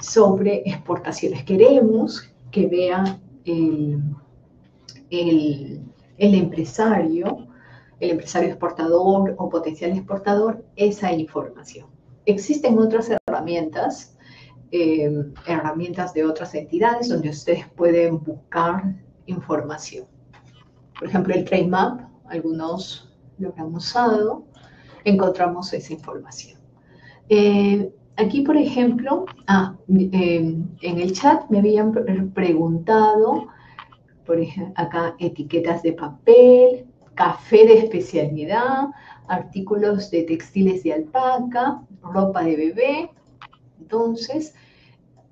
sobre exportaciones. Queremos que vean el el, empresario, el empresario exportador o potencial exportador, esa información. Existen otras herramientas, em, herramientas de otras entidades donde ustedes pueden buscar información. Por ejemplo, el Trade Map, algunos lo han usado, encontramos esa información. Eh, aquí, por ejemplo, ah, em, en el chat me habían preguntado por ejemplo, acá etiquetas de papel, café de especialidad, artículos de textiles de alpaca, ropa de bebé. Entonces,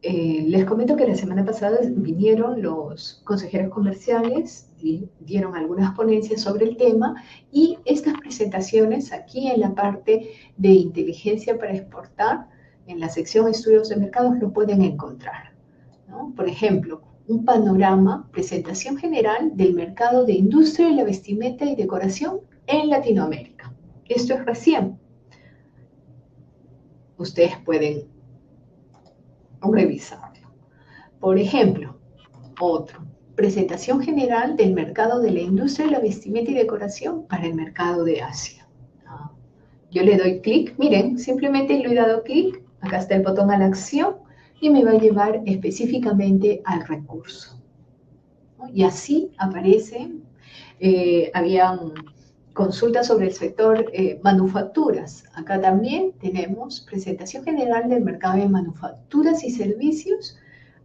eh, les comento que la semana pasada vinieron los consejeros comerciales y dieron algunas ponencias sobre el tema y estas presentaciones aquí en la parte de inteligencia para exportar, en la sección estudios de mercados lo pueden encontrar. Por ejemplo, un panorama, presentación general del mercado de industria de la vestimenta y decoración en Latinoamérica. Esto es recién. Ustedes pueden revisarlo. Por ejemplo, otro, presentación general del mercado de la industria de la vestimenta y decoración para el mercado de Asia. Ah, yo le doy clic, miren, simplemente le he dado clic, acá está el botón a la acción y me va a llevar específicamente al recurso. Y así aparecen, eh, habían consultas sobre el sector eh, manufacturas. Acá también tenemos presentación general del mercado de manufacturas y servicios.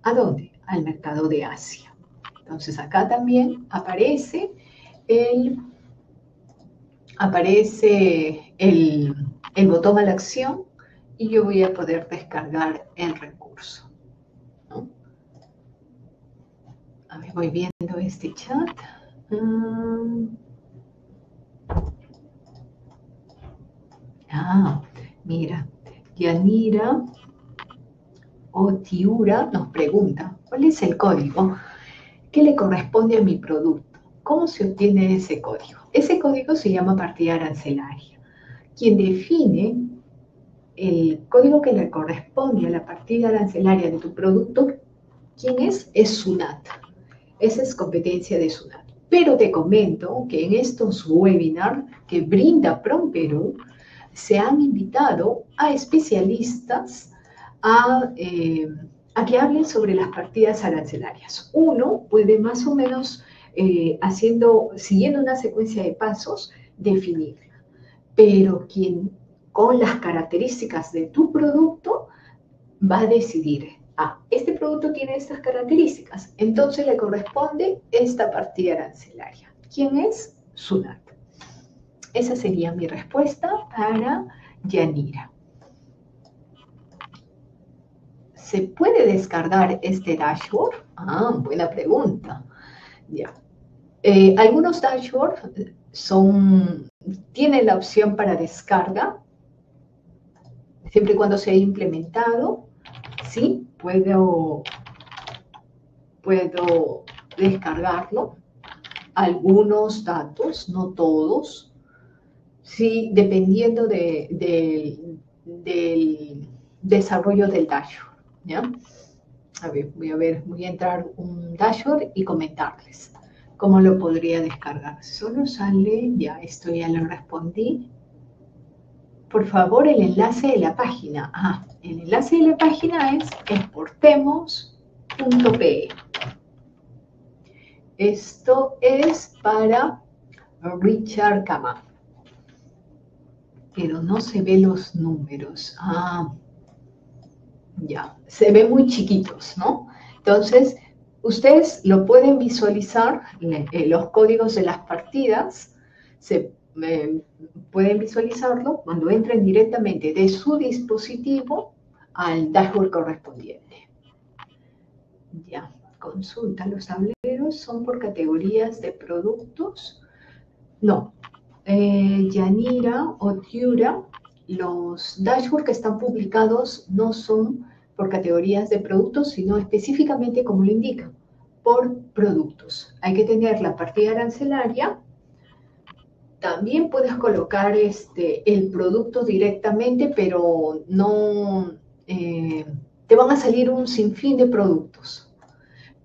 ¿A dónde? Al mercado de Asia. Entonces acá también aparece el, aparece el, el botón a la acción y yo voy a poder descargar el recurso. A ver, voy viendo este chat. Mm. Ah, mira, Yanira Otiura nos pregunta, ¿cuál es el código que le corresponde a mi producto? ¿Cómo se obtiene ese código? Ese código se llama partida arancelaria. Quien define el código que le corresponde a la partida arancelaria de tu producto, ¿quién es? Es SUNAT. Esa es competencia de SUNAT. Pero te comento que en estos webinars que brinda PROM Perú, se han invitado a especialistas eh, a, que hablen sobre las partidas arancelarias. Uno puede más o menos, eh, haciendo, siguiendo una secuencia de pasos, definirla. Pero quien con las características de tu producto va a decidir, ah, este producto tiene estas características, entonces le corresponde esta partida arancelaria. ¿Quién es? SUNAT. Esa sería mi respuesta para Yanira. ¿Se puede descargar este dashboard? Ah, buena pregunta. Ya. Eh, algunos dashboards son, tienen la opción para descarga, siempre y cuando se haya implementado. Sí, puedo, puedo descargarlo. Algunos datos, no todos, Sí, dependiendo del desarrollo del dashboard. ¿ya? A ver, voy a ver, voy a entrar un dashboard y comentarles cómo lo podría descargar. Solo sale, ya, esto ya lo respondí. Por favor, el enlace de la página. Ah, el enlace de la página es exportemos.pe. Esto es para Richard Kama pero no se ve los números. Ah, ya, se ve muy chiquitos, ¿no? Entonces, ustedes lo pueden visualizar, eh, los códigos de las partidas, se pueden visualizarlo cuando entren directamente de su dispositivo al dashboard correspondiente. Ya, consulta, los tableros son por categorías de productos. No, eh, Yanira o Tiura, los dashboards que están publicados no son por categorías de productos, sino específicamente, como lo indica, por productos. Hay que tener la partida arancelaria. También puedes colocar este, el producto directamente, pero no eh, te van a salir un sinfín de productos.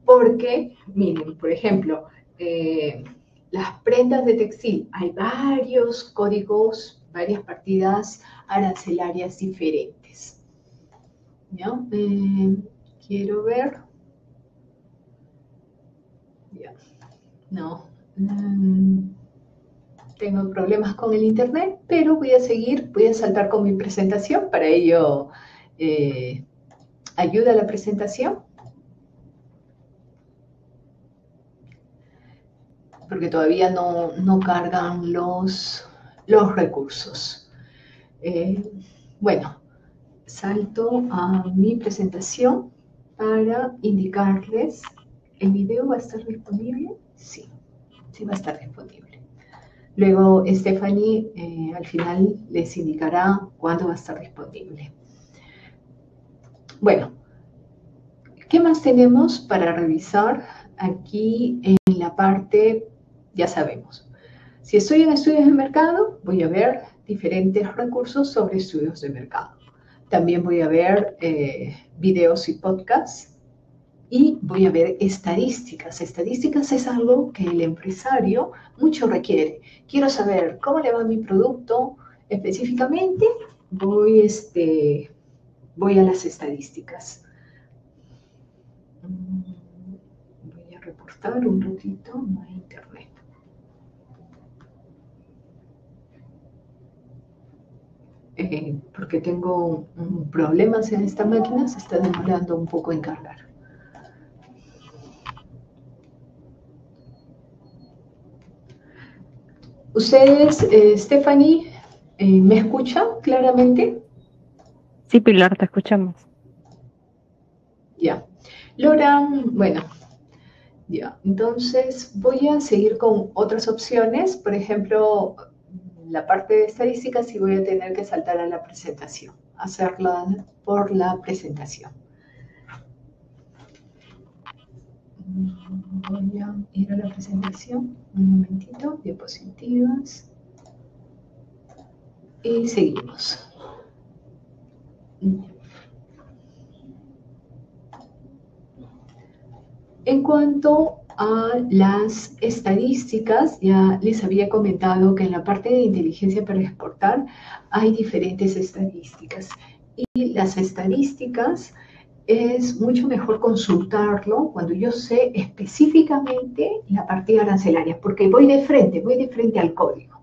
Porque, miren, por ejemplo, eh, las prendas de textil, hay varios códigos, varias partidas arancelarias diferentes. Eh, quiero ver. No. Mm, tengo problemas con el internet, pero voy a seguir, voy a saltar con mi presentación. Para ello, eh, ayuda la presentación. porque todavía no, cargan los, los recursos. Eh, bueno, salto a mi presentación. para indicarles, ¿el video va a estar disponible? Sí, sí va a estar disponible. Luego Stephanie eh, al final les indicará cuándo va a estar disponible. Bueno, ¿qué más tenemos para revisar aquí en la parte, ya sabemos, si estoy en estudios de mercado, voy a ver diferentes recursos sobre estudios de mercado. También voy a ver eh, videos y podcasts y voy a ver estadísticas. Estadísticas es algo que el empresario mucho requiere. Quiero saber cómo le va mi producto específicamente. Voy, este, voy a las estadísticas. Mm, voy a reportar un ratito, hay internet. Eh, porque tengo problemas en esta máquina, se está demorando un poco en cargar. ¿Ustedes, eh, Stephanie, eh, me escuchan claramente? Sí, Pilar, te escuchamos. Ya. Loran, bueno, ya. Entonces voy a seguir con otras opciones. Por ejemplo, la parte de estadísticas y voy a tener que saltar a la presentación, hacerla por la presentación. Voy a ir a la presentación, un momentito, diapositivas. Y seguimos. En cuanto a las estadísticas, ya les había comentado que en la parte de inteligencia para exportar hay diferentes estadísticas. Y las estadísticas es mucho mejor consultarlo cuando yo sé específicamente la partida arancelaria, porque voy de frente, voy de frente al código.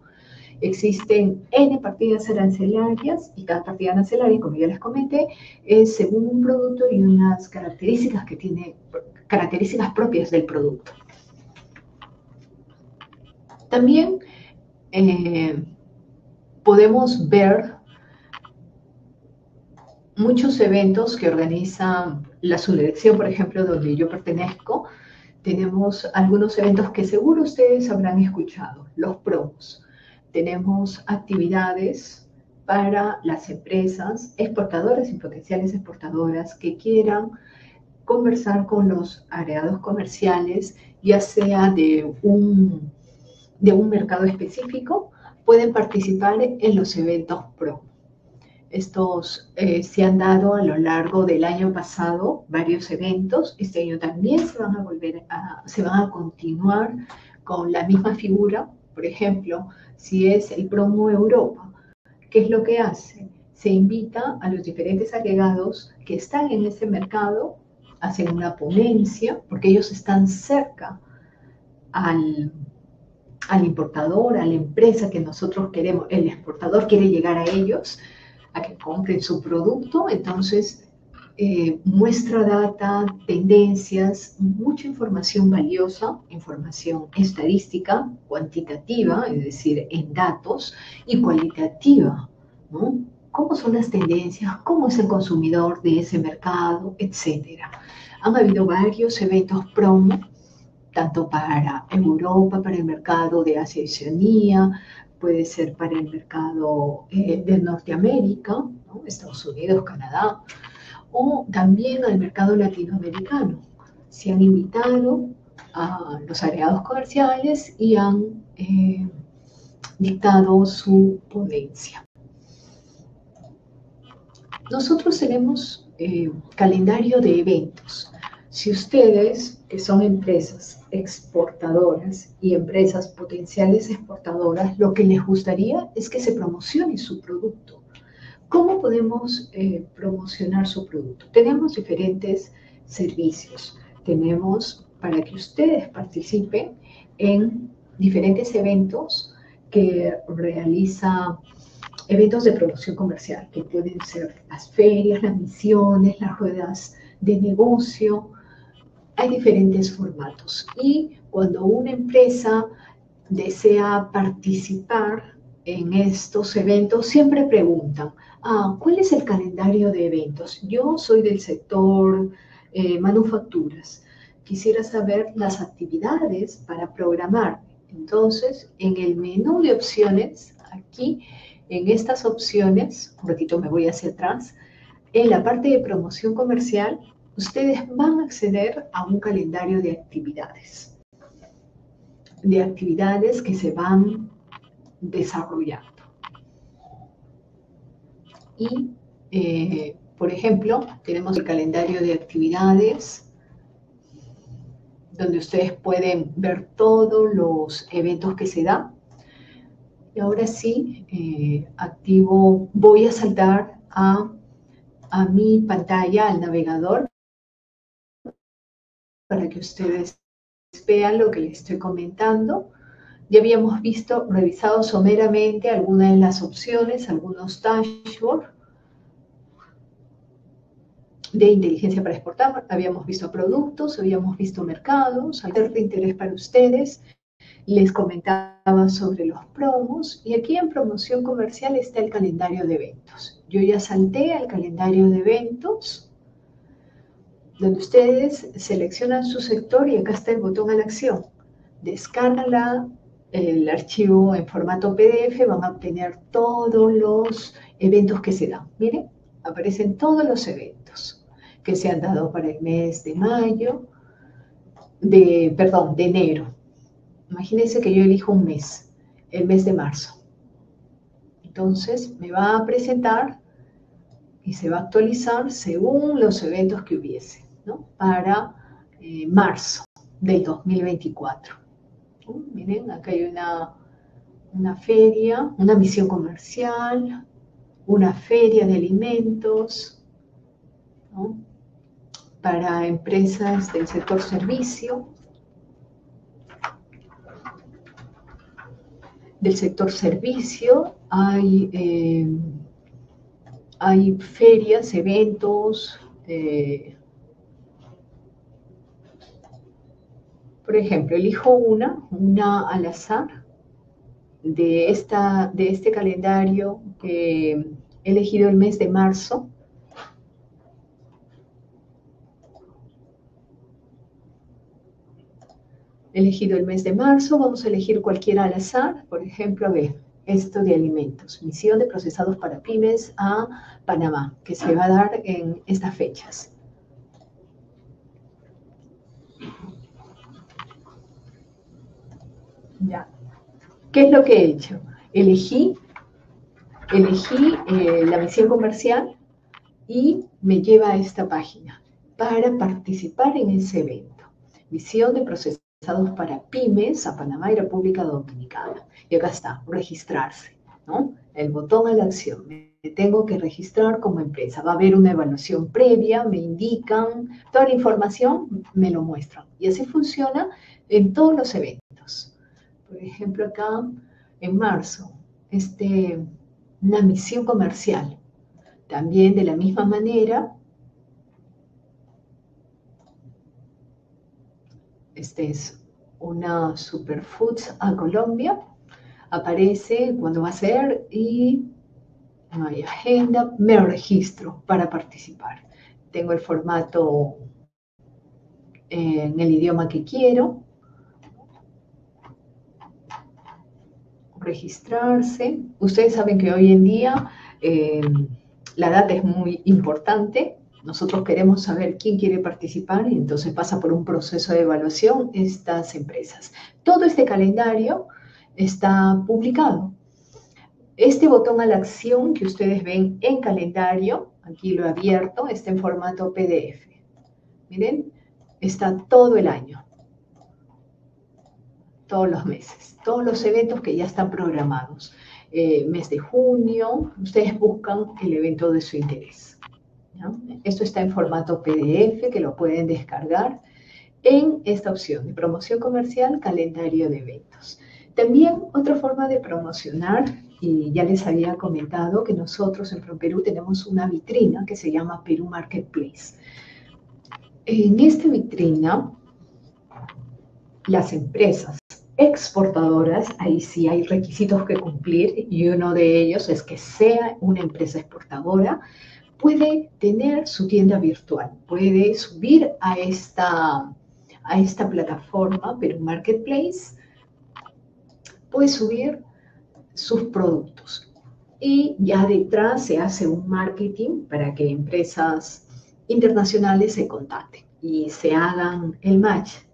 Existen N partidas arancelarias y cada partida arancelaria, como ya les comenté, es según un producto y unas características que tiene características propias del producto. También eh, podemos ver muchos eventos que organiza la subdirección, por ejemplo, donde yo pertenezco. Tenemos algunos eventos que seguro ustedes habrán escuchado, los promos. Tenemos actividades para las empresas exportadoras y potenciales exportadoras que quieran conversar con los agregados comerciales, ya sea de un, de un mercado específico, pueden participar en los eventos PRO. Estos eh, se han dado a lo largo del año pasado varios eventos. Este año también se van a volver a, se van a continuar con la misma figura. Por ejemplo, si es el Promo Europa, ¿qué es lo que hace? Se invita a los diferentes agregados que están en ese mercado hacen una ponencia, porque ellos están cerca al, al importador, a la empresa que nosotros queremos, el exportador quiere llegar a ellos, a que compren su producto, entonces eh, muestra data, tendencias, mucha información valiosa, información estadística, cuantitativa, es decir, en datos, y cualitativa, ¿no? cómo son las tendencias, cómo es el consumidor de ese mercado, etcétera. Han habido varios eventos promo, tanto para Europa, para el mercado de Asia y Oceanía, puede ser para el mercado eh, de Norteamérica, Estados Unidos, Canadá, o también al mercado latinoamericano. Se han invitado a los aliados comerciales y han eh, dictado su ponencia. Nosotros tenemos eh, calendario de eventos. Si ustedes, que son empresas exportadoras y empresas potenciales exportadoras, lo que les gustaría es que se promocione su producto. ¿Cómo podemos eh, promocionar su producto? Tenemos diferentes servicios. Tenemos para que ustedes participen en diferentes eventos que realiza eventos de promoción comercial, que pueden ser las ferias, las misiones, las ruedas de negocio. Hay diferentes formatos. Y cuando una empresa desea participar en estos eventos, siempre preguntan, ah, ¿cuál es el calendario de eventos? Yo soy del sector eh, manufacturas. Quisiera saber las actividades para programar. Entonces, en el menú de opciones, aquí, en estas opciones, un ratito me voy hacia atrás, en la parte de promoción comercial, ustedes van a acceder a un calendario de actividades. De actividades que se van desarrollando. Y, eh, por ejemplo, tenemos el calendario de actividades donde ustedes pueden ver todos los eventos que se dan. Y ahora sí, eh, activo, voy a saltar a, a mi pantalla, al navegador, para que ustedes vean lo que les estoy comentando. Ya habíamos visto, revisado someramente algunas de las opciones, algunos dashboards de inteligencia para exportar. Habíamos visto productos, habíamos visto mercados, ser de interés para ustedes. Les comentaba sobre los promos y aquí en promoción comercial está el calendario de eventos. Yo ya salté al calendario de eventos donde ustedes seleccionan su sector y acá está el botón a la acción. Descargan el archivo en formato PDF, van a obtener todos los eventos que se dan. Miren, aparecen todos los eventos que se han dado para el mes de mayo, de, perdón, de enero. Imagínense que yo elijo un mes, el mes de marzo. Entonces me va a presentar y se va a actualizar según los eventos que hubiese para eh, marzo del 2024. Miren, acá hay una, una feria, una misión comercial, una feria de alimentos para empresas del sector servicio, del sector servicio hay, eh, hay ferias, eventos, eh, Por ejemplo, elijo una, una al azar de, esta, de este calendario he elegido el mes de marzo. He elegido el mes de marzo, vamos a elegir cualquiera al azar, por ejemplo, ve, esto de alimentos, misión de procesados para pymes a Panamá, que se va a dar en estas fechas. ¿Ya? ¿Qué es lo que he hecho? Elegí, elegí eh, la misión comercial y me lleva a esta página para participar en ese evento. Misión de procesados para pymes a Panamá y República Dominicana. Y acá está, registrarse, ¿no? El botón a la acción. Me tengo que registrar como empresa. Va a haber una evaluación previa, me indican, toda la información me lo muestran. Y así funciona en todos los eventos por ejemplo, acá en marzo, este, una misión comercial. También de la misma manera, este es una Superfoods a Colombia, aparece cuando va a ser y no hay agenda, me registro para participar. Tengo el formato en el idioma que quiero, registrarse. Ustedes saben que hoy en día eh, la data es muy importante. Nosotros queremos saber quién quiere participar y entonces pasa por un proceso de evaluación estas empresas. Todo este calendario está publicado. Este botón a la acción que ustedes ven en calendario, aquí lo he abierto, está en formato PDF. Miren, está todo el año todos los meses, todos los eventos que ya están programados. Eh, mes de junio, ustedes buscan el evento de su interés. Esto está en formato PDF que lo pueden descargar en esta opción de promoción comercial, calendario de eventos. También otra forma de promocionar, y ya les había comentado que nosotros en ProPerú tenemos una vitrina que se llama Perú Marketplace. En esta vitrina, las empresas exportadoras, ahí sí hay requisitos que cumplir y uno de ellos es que sea una empresa exportadora puede tener su tienda virtual, puede subir a esta, a esta plataforma, pero Marketplace, puede subir sus productos. Y ya detrás se hace un marketing para que empresas internacionales se contacten y se hagan el match.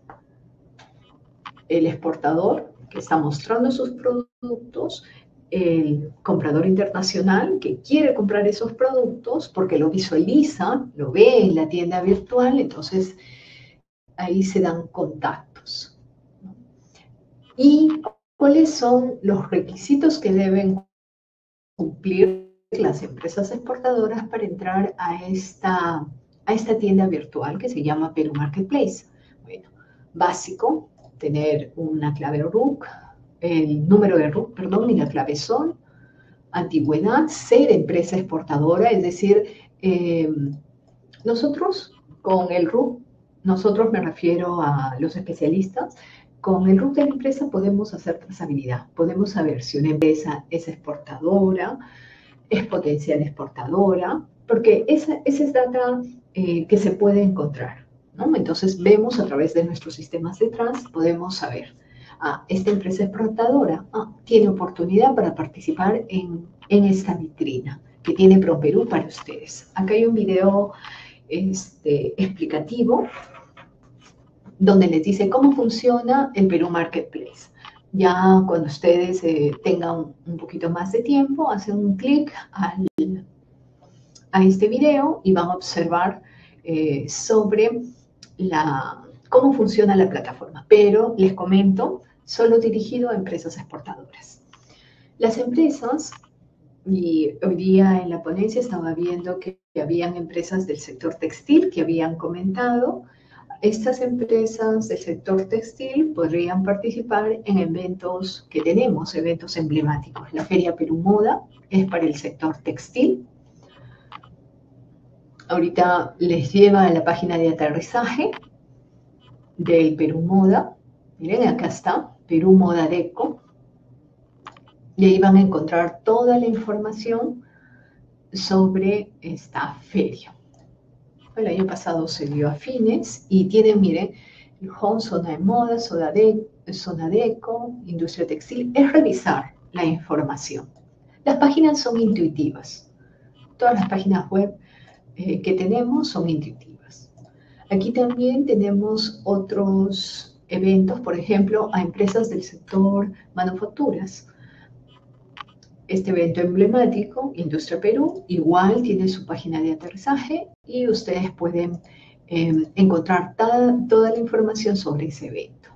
El exportador que está mostrando sus productos el comprador internacional que quiere comprar esos productos porque lo visualiza, lo ve en la tienda virtual, entonces ahí se dan contactos. ¿Y cuáles son los requisitos que deben cumplir las empresas exportadoras para entrar a esta, a esta tienda virtual que se llama Perú Marketplace? Bueno, básico, tener una clave RUC, el número de RUC, perdón, y la clave son, antigüedad, ser empresa exportadora, es decir, eh, nosotros con el RUC, nosotros me refiero a los especialistas, con el RUC de la empresa podemos hacer trazabilidad, podemos saber si una empresa es exportadora, es potencial exportadora, porque esa, es data eh, que se puede encontrar. Entonces vemos a través de nuestros sistemas de trans, podemos saber ah, esta empresa exportadora ah, tiene oportunidad para participar en, en esta vitrina que tiene ProPerú para ustedes. Acá hay un video este, explicativo donde les dice cómo funciona el Perú Marketplace. Ya cuando ustedes eh, tengan un poquito más de tiempo, hacen un clic a este video y van a observar eh, sobre la, cómo funciona la plataforma. Pero les comento solo dirigido a empresas exportadoras. Las empresas, y hoy día en la ponencia estaba viendo que habían empresas del sector textil que habían comentado, estas empresas del sector textil podrían participar en eventos que tenemos, eventos emblemáticos. La Feria Perú Moda es para el sector textil. Ahorita les lleva a la página de aterrizaje del Perú Moda. Miren, acá está. Perú Moda Deco. Y ahí van a encontrar toda la información sobre esta feria. El año pasado se dio a fines y tienen, miren, home, zona de moda, zona, de, zona deco, industria textil. Es revisar la información. Las páginas son intuitivas. Todas las páginas web eh, que tenemos son intuitivas. Aquí también tenemos otros eventos, por ejemplo, a empresas del sector manufacturas. Este evento emblemático, Industria Perú, igual tiene su página de aterrizaje y ustedes pueden em, encontrar toda la información sobre ese evento.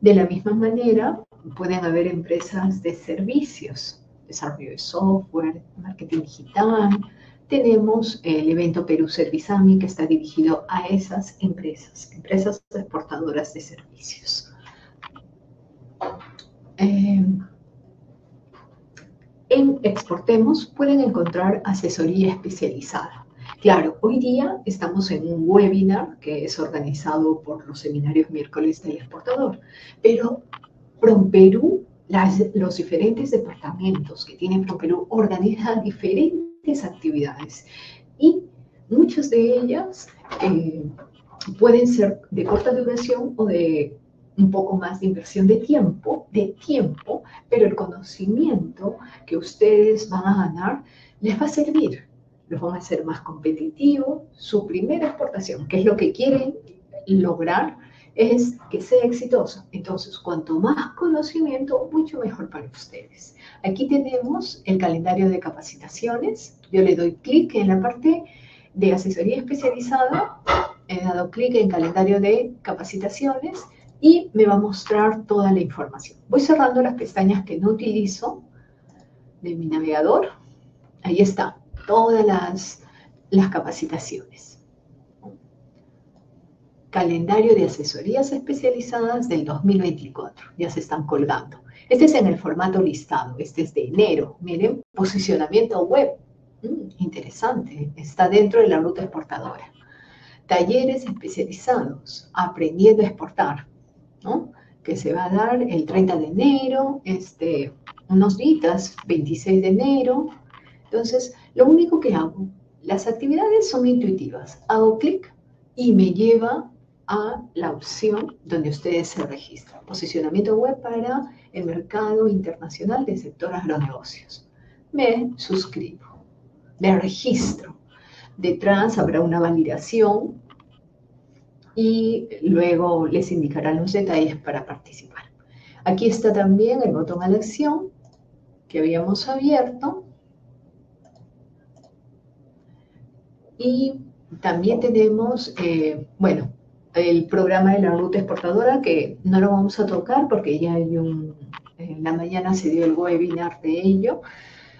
De la misma manera, pueden haber empresas de servicios, desarrollo de software, marketing digital, tenemos el evento Perú Servizami que está dirigido a esas empresas, empresas exportadoras de servicios. Eh, en Exportemos pueden encontrar asesoría especializada. Claro, hoy día estamos en un webinar que es organizado por los seminarios miércoles del exportador, pero PromPerú, los diferentes departamentos que tiene PromPerú organizan diferentes actividades. Y muchas de ellas eh, pueden ser de corta duración o de un poco más de inversión de tiempo, de tiempo, pero el conocimiento que ustedes van a ganar les va a servir, los van a hacer más competitivos, su primera exportación, que es lo que quieren lograr, es que sea exitosa. Entonces, cuanto más conocimiento, mucho mejor para ustedes. Aquí tenemos el calendario de capacitaciones. Yo le doy clic en la parte de asesoría especializada. He dado clic en calendario de capacitaciones y me va a mostrar toda la información. Voy cerrando las pestañas que no utilizo de mi navegador. Ahí está, todas las, las capacitaciones calendario de asesorías especializadas del 2024. Ya se están colgando. Este es en el formato listado. Este es de enero. Miren, posicionamiento web. Mm, interesante. Está dentro de la ruta exportadora. Talleres especializados. Aprendiendo a exportar. ¿no? Que se va a dar el 30 de enero. Este, unos días, 26 de enero. Entonces, lo único que hago Las actividades son intuitivas. Hago clic y me lleva a la opción donde ustedes se registran. Posicionamiento web para el mercado internacional del sector agronegocios. Me suscribo, me registro. Detrás habrá una validación y luego les indicarán los detalles para participar. Aquí está también el botón a la acción que habíamos abierto. Y también tenemos, eh, bueno, el programa de la ruta exportadora, que no lo vamos a tocar porque ya hay un, en la mañana se dio el webinar de ello.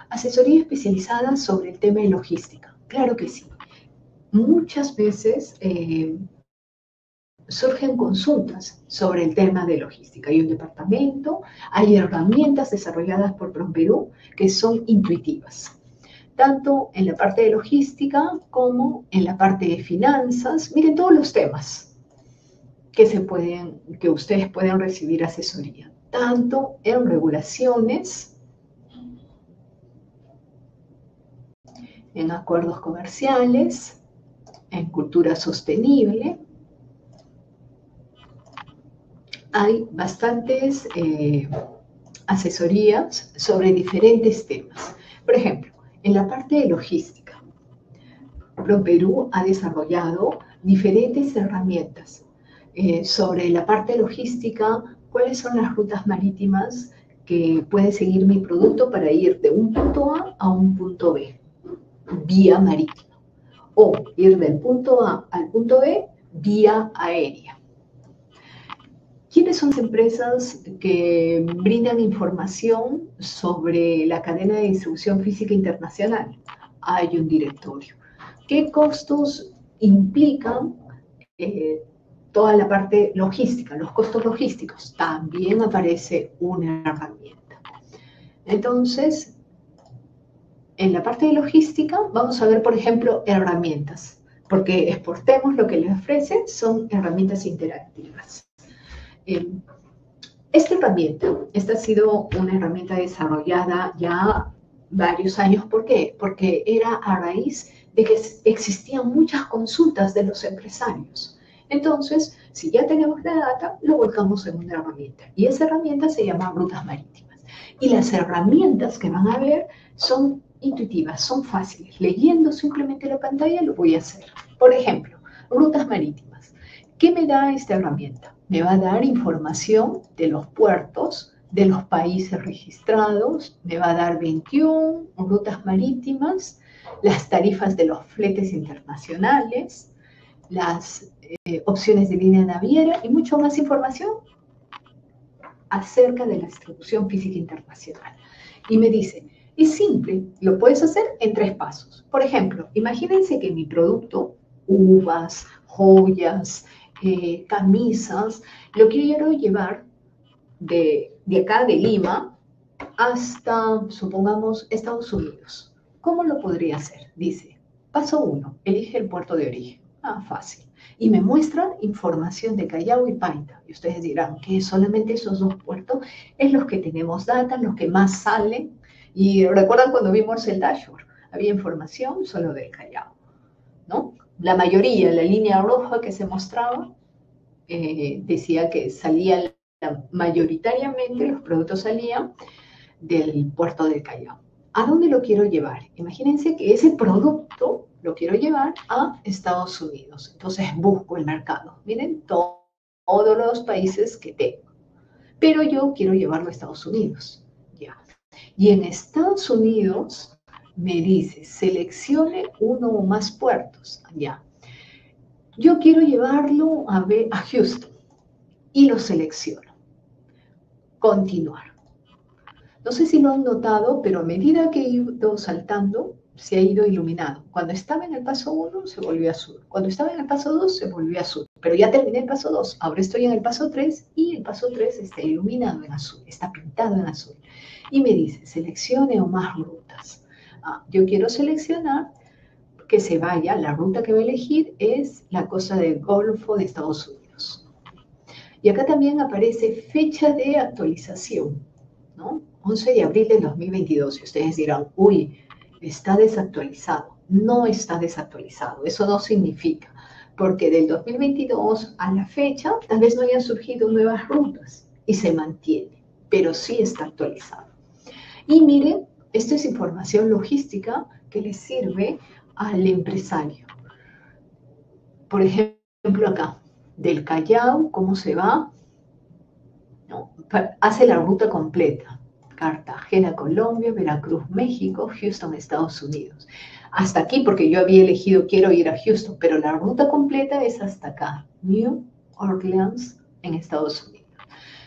Asesoría especializada sobre el tema de logística. Claro que sí. Muchas veces eh, surgen consultas sobre el tema de logística. Hay un departamento, hay herramientas desarrolladas por PROMPERÚ que son intuitivas, tanto en la parte de logística como en la parte de finanzas. Miren todos los temas que, se pueden, que ustedes pueden recibir asesoría, tanto en regulaciones, en acuerdos comerciales, en cultura sostenible. Hay bastantes eh, asesorías sobre diferentes temas. Por ejemplo, en la parte de logística, ProPerú ha desarrollado diferentes herramientas eh, sobre la parte logística, cuáles son las rutas marítimas que puede seguir mi producto para ir de un punto A a un punto B, vía marítima, o ir del punto A al punto B, vía aérea. ¿Quiénes son las empresas que brindan información sobre la cadena de distribución física internacional? Hay un directorio. ¿Qué costos implican eh, toda la parte logística, los costos logísticos, también aparece una herramienta. Entonces, en la parte de logística vamos a ver, por ejemplo, herramientas, porque exportemos lo que les ofrecen son herramientas interactivas. Eh, esta herramienta, esta ha sido una herramienta desarrollada ya varios años. ¿Por qué? Porque era a raíz de que existían muchas consultas de los empresarios entonces, si ya tenemos la data, lo volcamos en una herramienta. Y esa herramienta se llama rutas marítimas. Y las herramientas que van a ver son intuitivas, son fáciles. Leyendo simplemente la pantalla lo voy a hacer. Por ejemplo, rutas marítimas. ¿Qué me da esta herramienta? Me va a dar información de los puertos, de los países registrados, me va a dar 21 rutas marítimas, las tarifas de los fletes internacionales, las eh, opciones de línea naviera y mucho más información acerca de la distribución física internacional. Y me dice, es simple, lo puedes hacer en tres pasos. Por ejemplo, imagínense que mi producto, uvas, joyas, eh, camisas, lo quiero llevar de, de acá, de Lima, hasta, supongamos, Estados Unidos. ¿Cómo lo podría hacer? Dice, paso uno, elige el puerto de origen. Fácil y me muestran información de Callao y Paita. Y ustedes dirán que solamente esos dos puertos es los que tenemos data, los que más salen. Y recuerdan cuando vimos el dashboard, había información solo del Callao, ¿no? La mayoría, la línea roja que se mostraba, eh, decía que salía mayoritariamente, los productos salían del puerto del Callao. ¿A dónde lo quiero llevar? Imagínense que ese producto lo quiero llevar a Estados Unidos. Entonces busco el mercado. Miren todos los países que tengo. Pero yo quiero llevarlo a Estados Unidos. Ya. Y en Estados Unidos me dice, seleccione uno o más puertos. Ya. Yo quiero llevarlo a, a Houston y lo selecciono. Continuar. No sé si lo han notado, pero a medida que he ido saltando, se ha ido iluminado. Cuando estaba en el paso 1, se volvió azul. Cuando estaba en el paso 2, se volvió azul. Pero ya terminé el paso 2. Ahora estoy en el paso 3 y el paso 3 está iluminado en azul, está pintado en azul. Y me dice, seleccione o más rutas. Ah, yo quiero seleccionar que se vaya, la ruta que voy a elegir es la costa del Golfo de Estados Unidos. Y acá también aparece fecha de actualización, ¿no? 11 de abril del 2022. Y ustedes dirán, uy, está desactualizado. no está desactualizado. Eso no significa, porque del 2022 a la fecha tal vez no hayan surgido nuevas rutas y se mantiene, pero sí está actualizado. Y miren, esto es información logística que le sirve al empresario. Por ejemplo, acá, del Callao, ¿cómo se va? hace la ruta completa. Cartagena, Colombia, Veracruz, México, Houston, Estados Unidos. Hasta aquí porque yo había elegido quiero ir a Houston, pero la ruta completa es hasta acá, New Orleans, en Estados Unidos.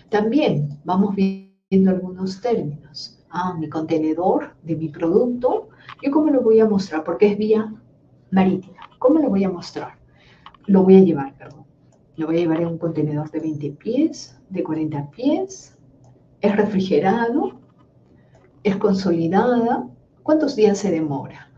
También vamos viendo algunos términos. Ah, mi contenedor de mi producto, ¿yo cómo lo voy a mostrar? Porque es vía marítima. ¿Cómo lo voy a mostrar? Lo voy a llevar, perdón. Lo voy a llevar en un contenedor de 20 pies, de 40 pies. Es refrigerado, es consolidada. ¿Cuántos días se demora?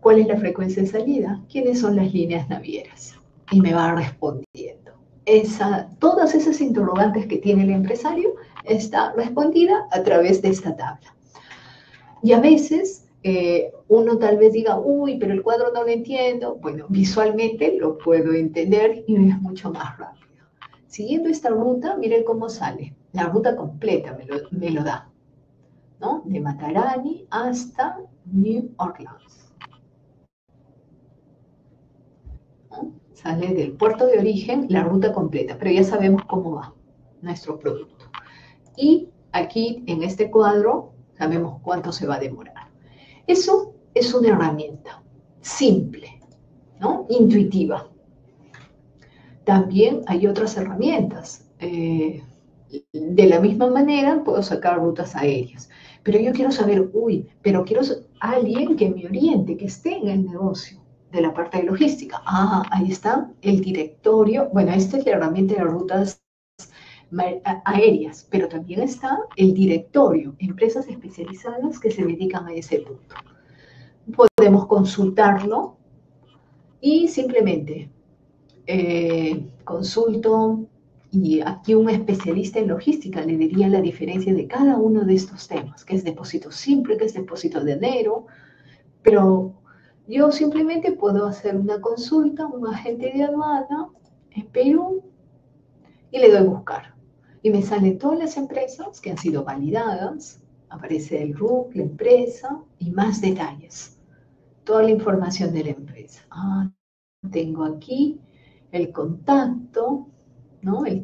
¿Cuál es la frecuencia de salida? ¿Quiénes son las líneas navieras? Y me va respondiendo. Esa, todas esas interrogantes que tiene el empresario está respondida a través de esta tabla. Y a veces eh, uno tal vez diga, uy, pero el cuadro no lo entiendo. Bueno, visualmente lo puedo entender y es mucho más rápido. Siguiendo esta ruta, miren cómo sale. La ruta completa me lo, me lo da. ¿No? De Matarani hasta New Orleans. Sale del puerto de origen la ruta completa, pero ya sabemos cómo va nuestro producto. Y aquí en este cuadro sabemos cuánto se va a demorar. Eso es una herramienta simple, ¿no? intuitiva. También hay otras herramientas. Eh, de la misma manera puedo sacar rutas aéreas. Pero yo quiero saber, uy, pero quiero alguien que me oriente, que esté en el negocio de la parte de logística. Ah, ahí está el directorio. Bueno, esta es la herramienta de rutas aéreas, pero también está el directorio, empresas especializadas que se dedican a ese punto. Podemos consultarlo y simplemente eh, consulto y aquí un especialista en logística le diría la diferencia de cada uno de estos temas, que es depósito simple, que es depósito de enero, pero yo simplemente puedo hacer una consulta a un agente de aduana en Perú y le doy buscar. Y me salen todas las empresas que han sido validadas, aparece el RUC, la empresa y más detalles. Toda la información de la empresa. Ah, tengo aquí el contacto, ¿no? El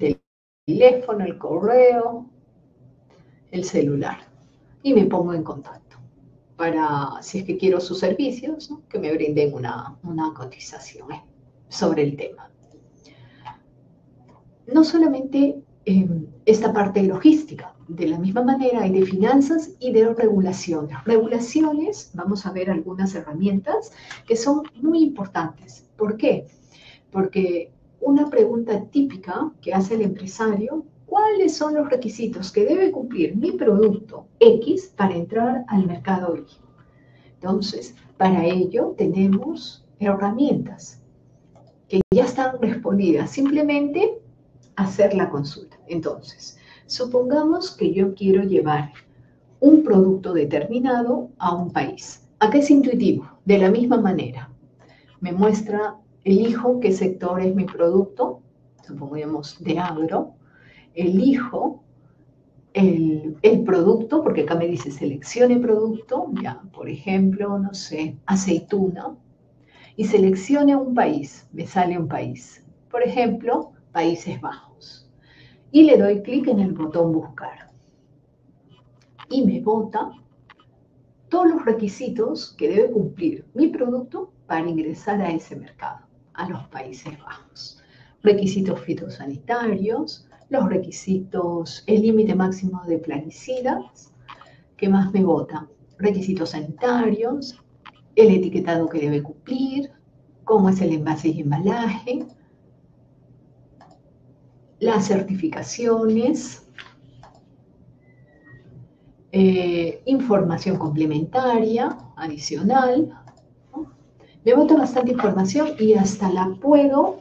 teléfono, el correo, el celular. Y me pongo en contacto para, si es que quiero sus servicios, que me brinden una, cotización ¿eh? sobre el tema. No solamente em, esta parte logística, de la misma manera hay de finanzas y de regulaciones. Regulaciones, vamos a ver algunas herramientas que son muy importantes. ¿Por qué? Porque una pregunta típica que hace el empresario, ¿cuáles son los requisitos que debe cumplir mi producto X para entrar al mercado Y? Entonces, para ello tenemos herramientas que ya están respondidas, simplemente hacer la consulta. Entonces, supongamos que yo quiero llevar un producto determinado a un país. Acá es intuitivo, de la misma manera. Me muestra elijo qué sector es mi producto, supongamos de agro, elijo el, el, producto, porque acá me dice seleccione producto, ya, por ejemplo, no sé, aceituna, y seleccione un país, me sale un país, por ejemplo, Países Bajos, y le doy clic en el botón buscar, y me bota todos los requisitos que debe cumplir mi producto para ingresar a ese mercado a los Países Bajos. Requisitos fitosanitarios, los requisitos, el límite máximo de plaguicidas, ¿qué más me vota? Requisitos sanitarios, el etiquetado que debe cumplir, cómo es el envase y embalaje, las certificaciones, eh, información complementaria, adicional, bota bastante información y hasta la puedo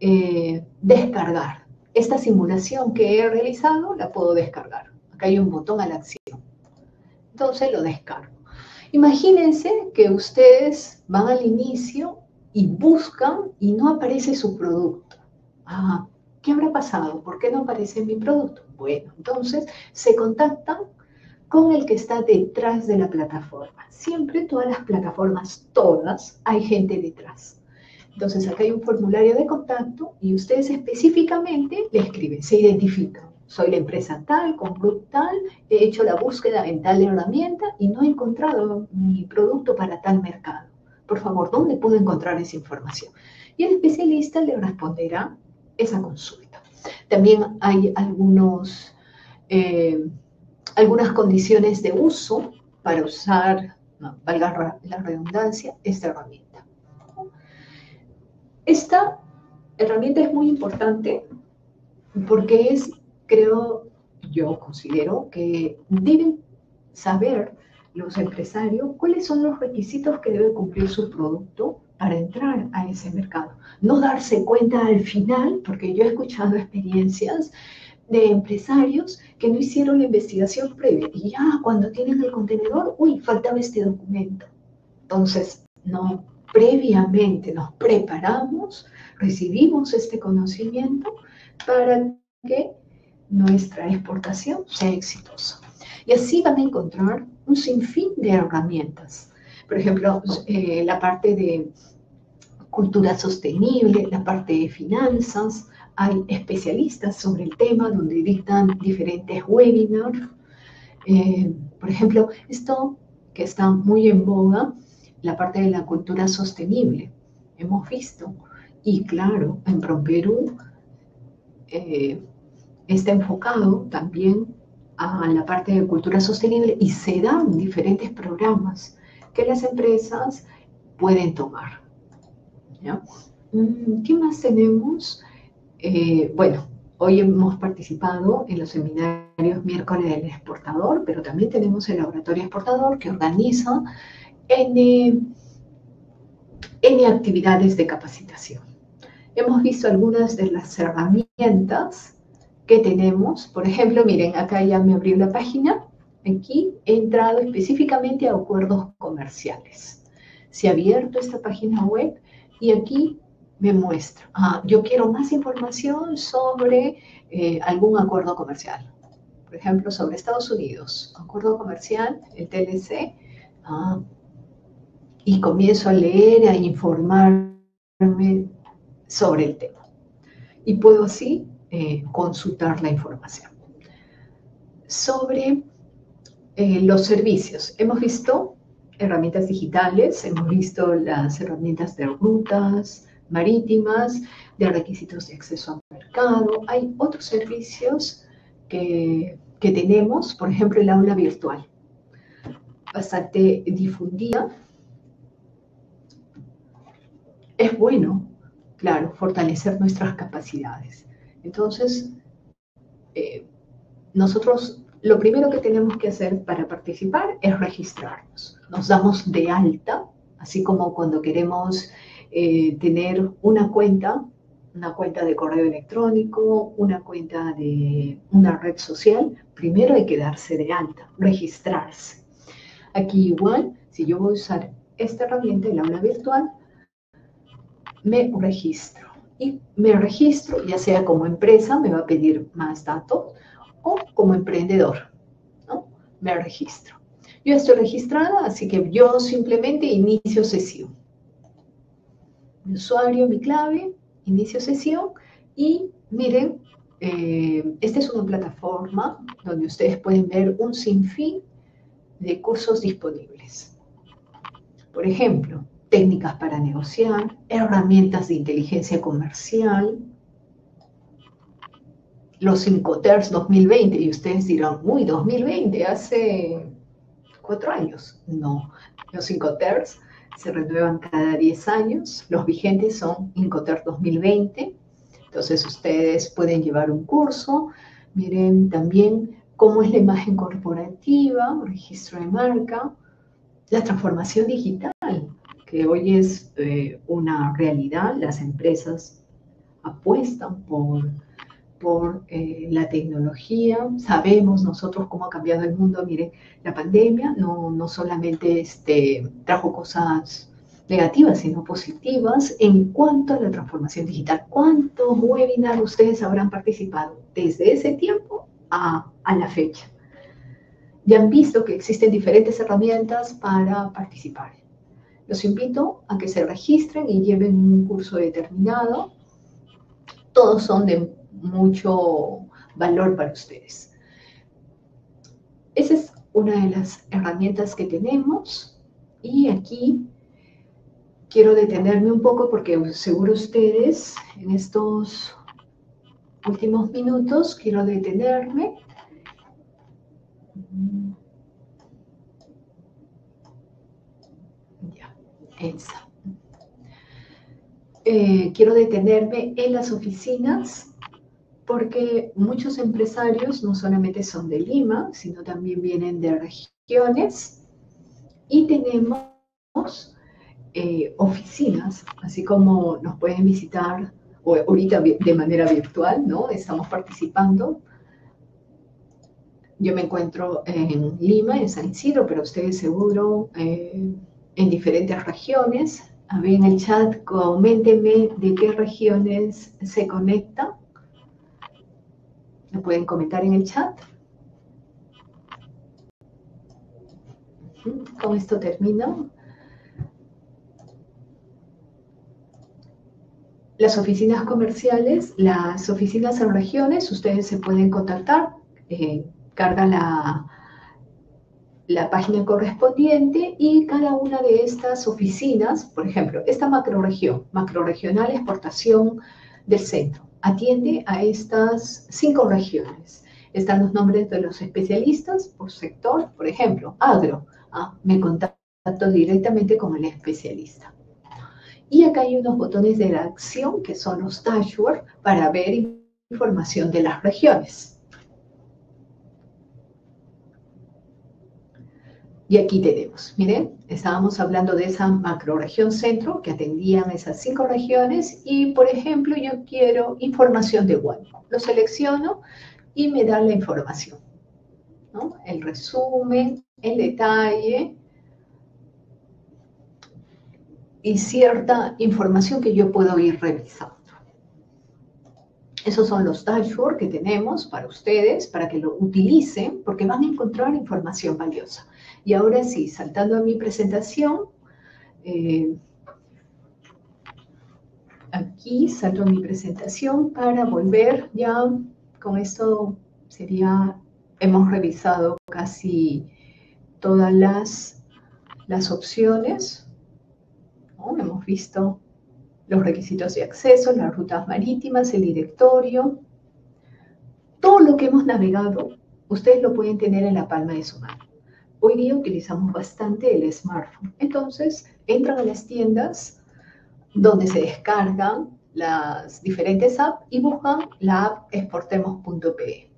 eh, descargar. Esta simulación que he realizado la puedo descargar. Acá hay un botón a la acción. Entonces lo descargo. Imagínense que ustedes van al inicio y buscan y no aparece su producto. Ah, ¿qué habrá pasado? ¿Por qué no aparece mi producto? Bueno, entonces se contactan con el que está detrás de la plataforma. Siempre todas las plataformas, todas, hay gente detrás. Entonces acá hay un formulario de contacto y ustedes específicamente le escriben, se identifican. Soy la empresa tal, con tal, he hecho la búsqueda en tal herramienta y no he encontrado mi producto para tal mercado. Por favor, ¿dónde puedo encontrar esa información? Y el especialista le responderá esa consulta. También hay algunos, eh, algunas condiciones de uso para usar, valga la redundancia, esta herramienta. Esta herramienta es muy importante porque es, creo, yo considero que deben saber los empresarios cuáles son los requisitos que debe cumplir su producto para entrar a ese mercado. No darse cuenta al final, porque yo he escuchado experiencias de empresarios que no hicieron la investigación previa y ya cuando tienen el contenedor, uy, faltaba este documento. Entonces, no, previamente nos preparamos, recibimos este conocimiento para que nuestra exportación sea exitosa. Y así van a encontrar un sinfín de herramientas. Por ejemplo, eh, la parte de cultura sostenible, la parte de finanzas, hay especialistas sobre el tema donde dictan diferentes webinars. Eh, por ejemplo, esto que está muy en boga, la parte de la cultura sostenible. Hemos visto, y claro, en ProPerú eh, está enfocado también a la parte de cultura sostenible y se dan diferentes programas que las empresas pueden tomar. Mm, ¿Qué más tenemos? Eh, bueno, hoy hemos participado en los seminarios miércoles del exportador, pero también tenemos el laboratorio exportador que organiza N, N actividades de capacitación. Hemos visto algunas de las herramientas que tenemos. Por ejemplo, miren, acá ya me abrió la página. Aquí he entrado específicamente a acuerdos comerciales. Se ha abierto esta página web y aquí me muestra, ah, yo quiero más información sobre eh, algún acuerdo comercial. Por ejemplo, sobre Estados Unidos, acuerdo comercial, el TLC, ah, y comienzo a leer, a informarme sobre el tema. Y puedo así eh, consultar la información. Sobre eh, los servicios, hemos visto herramientas digitales, hemos visto las herramientas de rutas marítimas, de requisitos de acceso al mercado. Hay otros servicios que, que tenemos, por ejemplo, el aula virtual, bastante difundida. Es bueno, claro, fortalecer nuestras capacidades. Entonces, eh, nosotros lo primero que tenemos que hacer para participar es registrarnos. Nos damos de alta, así como cuando queremos eh, tener una cuenta, una cuenta de correo electrónico, una cuenta de una red social, primero hay que darse de alta, registrarse. Aquí igual, si yo voy a usar esta herramienta, el aula virtual, me registro y me registro, ya sea como empresa, me va a pedir más datos, o como emprendedor, ¿no? Me registro. Yo estoy registrada, así que yo simplemente inicio sesión. Mi usuario, mi clave, inicio sesión y miren, eh, esta es una plataforma donde ustedes pueden ver un sinfín de cursos disponibles. Por ejemplo, técnicas para negociar, herramientas de inteligencia comercial, los 5TERS 2020, y ustedes dirán, uy, 2020, hace cuatro años. No, los 5TERS se renuevan cada 10 años, los vigentes son Incoterms 2020, entonces ustedes pueden llevar un curso, miren también cómo es la imagen corporativa, registro de marca, la transformación digital, que hoy es eh, una realidad, las empresas apuestan por por eh, la tecnología. Sabemos nosotros cómo ha cambiado el mundo. Miren, la pandemia no, no solamente este, trajo cosas negativas, sino positivas en cuanto a la transformación digital. ¿Cuántos webinars ustedes habrán participado desde ese tiempo a, a la fecha? Ya han visto que existen diferentes herramientas para participar. Los invito a que se registren y lleven un curso determinado. Todos son de mucho valor para ustedes. Esa es una de las herramientas que tenemos y aquí quiero detenerme un poco porque seguro ustedes en estos últimos minutos quiero detenerme. Ya, esa. Eh, quiero detenerme en las oficinas porque muchos empresarios no solamente son de Lima, sino también vienen de regiones y tenemos eh, oficinas, así como nos pueden visitar o ahorita de manera virtual, ¿no? Estamos participando. Yo me encuentro en Lima, en San Isidro, pero ustedes seguro eh, en diferentes regiones. A ver en el chat, coméntenme de qué regiones se conectan ¿Me pueden comentar en el chat? Con esto termino. Las oficinas comerciales, las oficinas en regiones, ustedes se pueden contactar, eh, carga la, la página correspondiente y cada una de estas oficinas, por ejemplo, esta macroregión, macroregional exportación del centro, atiende a estas cinco regiones. Están los nombres de los especialistas por sector, por ejemplo, agro. Ah, me contacto directamente con el especialista. Y acá hay unos botones de la acción que son los dashboard para ver información de las regiones. Y aquí tenemos, miren, estábamos hablando de esa macroregión centro que atendían esas cinco regiones y, por ejemplo, yo quiero información de Guaymo. Lo selecciono y me da la información, ¿no? El resumen, el detalle y cierta información que yo puedo ir revisando. Esos son los dashboards que tenemos para ustedes, para que lo utilicen, porque van a encontrar información valiosa. Y ahora sí, saltando a mi presentación, eh, aquí salto a mi presentación para volver ya, con esto sería, hemos revisado casi todas las, las opciones, hemos visto los requisitos de acceso, las rutas marítimas, el directorio, todo lo que hemos navegado, ustedes lo pueden tener en la palma de su mano. Hoy día utilizamos bastante el smartphone. Entonces, entran a las tiendas donde se descargan las diferentes apps y buscan la app exportemos.pe.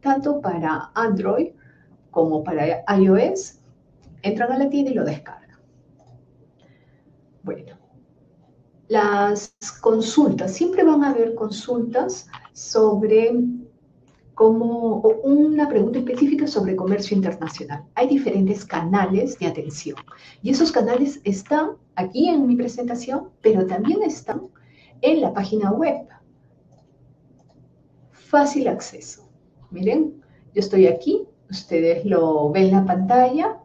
Tanto para Android como para iOS, entran a la tienda y lo descargan. Bueno, las consultas, siempre van a haber consultas sobre como una pregunta específica sobre comercio internacional. Hay diferentes canales de atención y esos canales están aquí en mi presentación, pero también están en la página web. Fácil acceso. Miren, yo estoy aquí, ustedes lo ven en la pantalla.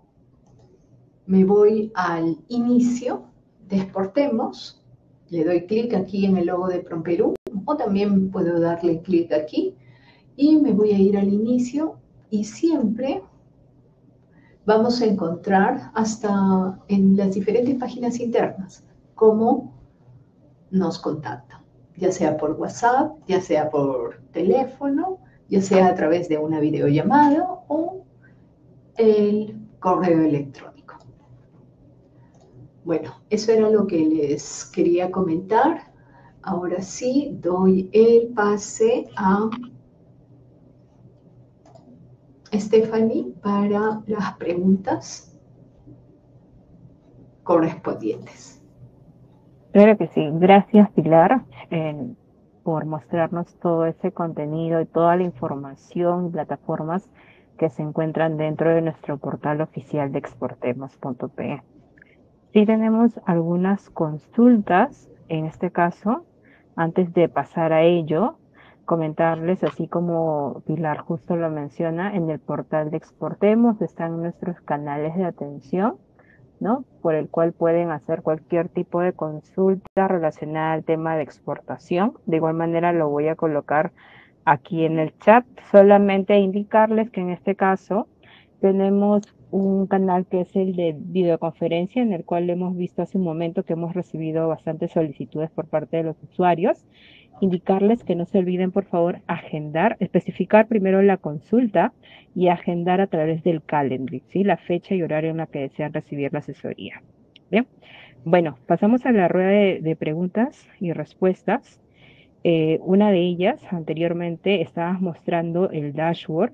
Me voy al inicio de Exportemos, le doy clic aquí en el logo de Promperú o también puedo darle clic aquí y me voy a ir al inicio y siempre vamos a encontrar hasta en las diferentes páginas internas cómo nos contactan, ya sea por WhatsApp, ya sea por teléfono, ya sea a través de una videollamada o el correo electrónico. Bueno, eso era lo que les quería comentar. Ahora sí, doy el pase a Stephanie para las preguntas correspondientes. Claro que sí. Gracias, Pilar. por mostrarnos todo ese contenido y toda la información y plataformas que se encuentran dentro de nuestro portal oficial de exportemos.pe. Si tenemos algunas consultas, en este caso, antes de pasar a ello, comentarles, así como Pilar justo lo menciona, en el portal de Exportemos están nuestros canales de atención ¿no? Por el cual pueden hacer cualquier tipo de consulta relacionada al tema de exportación. De igual manera lo voy a colocar aquí en el chat. Solamente indicarles que en este caso tenemos un canal que es el de videoconferencia, en el cual hemos visto hace un momento que hemos recibido bastantes solicitudes por parte de los usuarios indicarles que no se olviden, por favor, agendar, especificar primero la consulta y agendar a través del calendar, ¿sí? La fecha y horario en la que desean recibir la asesoría. Bien. Bueno, pasamos a la rueda de, preguntas y respuestas. Eh, una de ellas, anteriormente, estabas mostrando el dashboard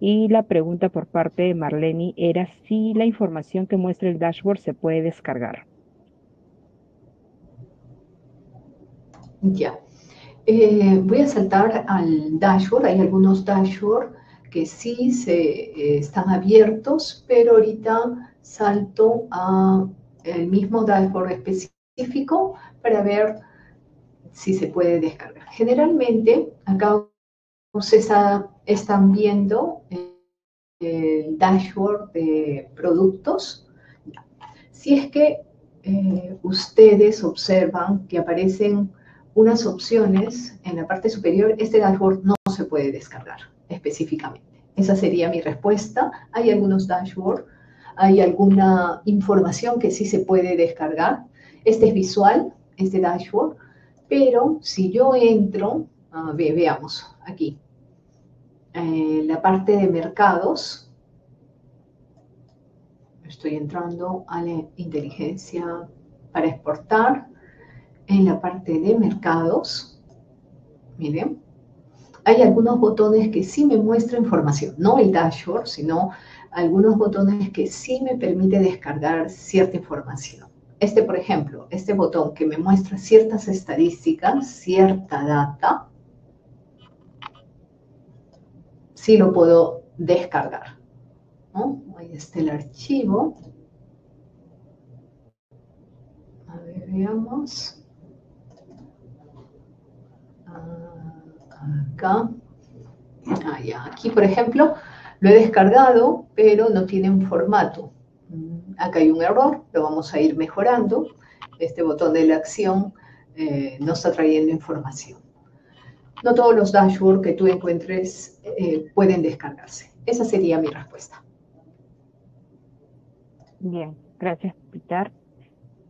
y la pregunta por parte de Marlene era si la información que muestra el dashboard se puede descargar. Ya. Eh, voy a saltar al dashboard. Hay algunos dashboards que sí se, eh, están abiertos, pero ahorita salto a el mismo dashboard específico para ver si se puede descargar. Generalmente, acá ustedes están viendo el dashboard de productos. Si es que eh, ustedes observan que aparecen unas opciones en la parte superior, este dashboard no se puede descargar específicamente. Esa sería mi respuesta. Hay algunos dashboards, hay alguna información que sí se puede descargar. Este es visual, este dashboard, pero si yo entro, veamos aquí, en la parte de mercados, estoy entrando a la inteligencia para exportar, en la parte de mercados, miren, hay algunos botones que sí me muestran información, no el dashboard, sino algunos botones que sí me permite descargar cierta información. Este, por ejemplo, este botón que me muestra ciertas estadísticas, cierta data, sí lo puedo descargar. Ahí está el archivo. A ver, veamos. acá. Ah, Aquí, por ejemplo, lo he descargado, pero no tiene un formato. Mm, acá hay un error, lo vamos a ir mejorando. Este botón de la acción eh, no está trayendo información. No todos los dashboards que tú encuentres eh, pueden descargarse. Esa sería mi respuesta. Bien, gracias, Pitar.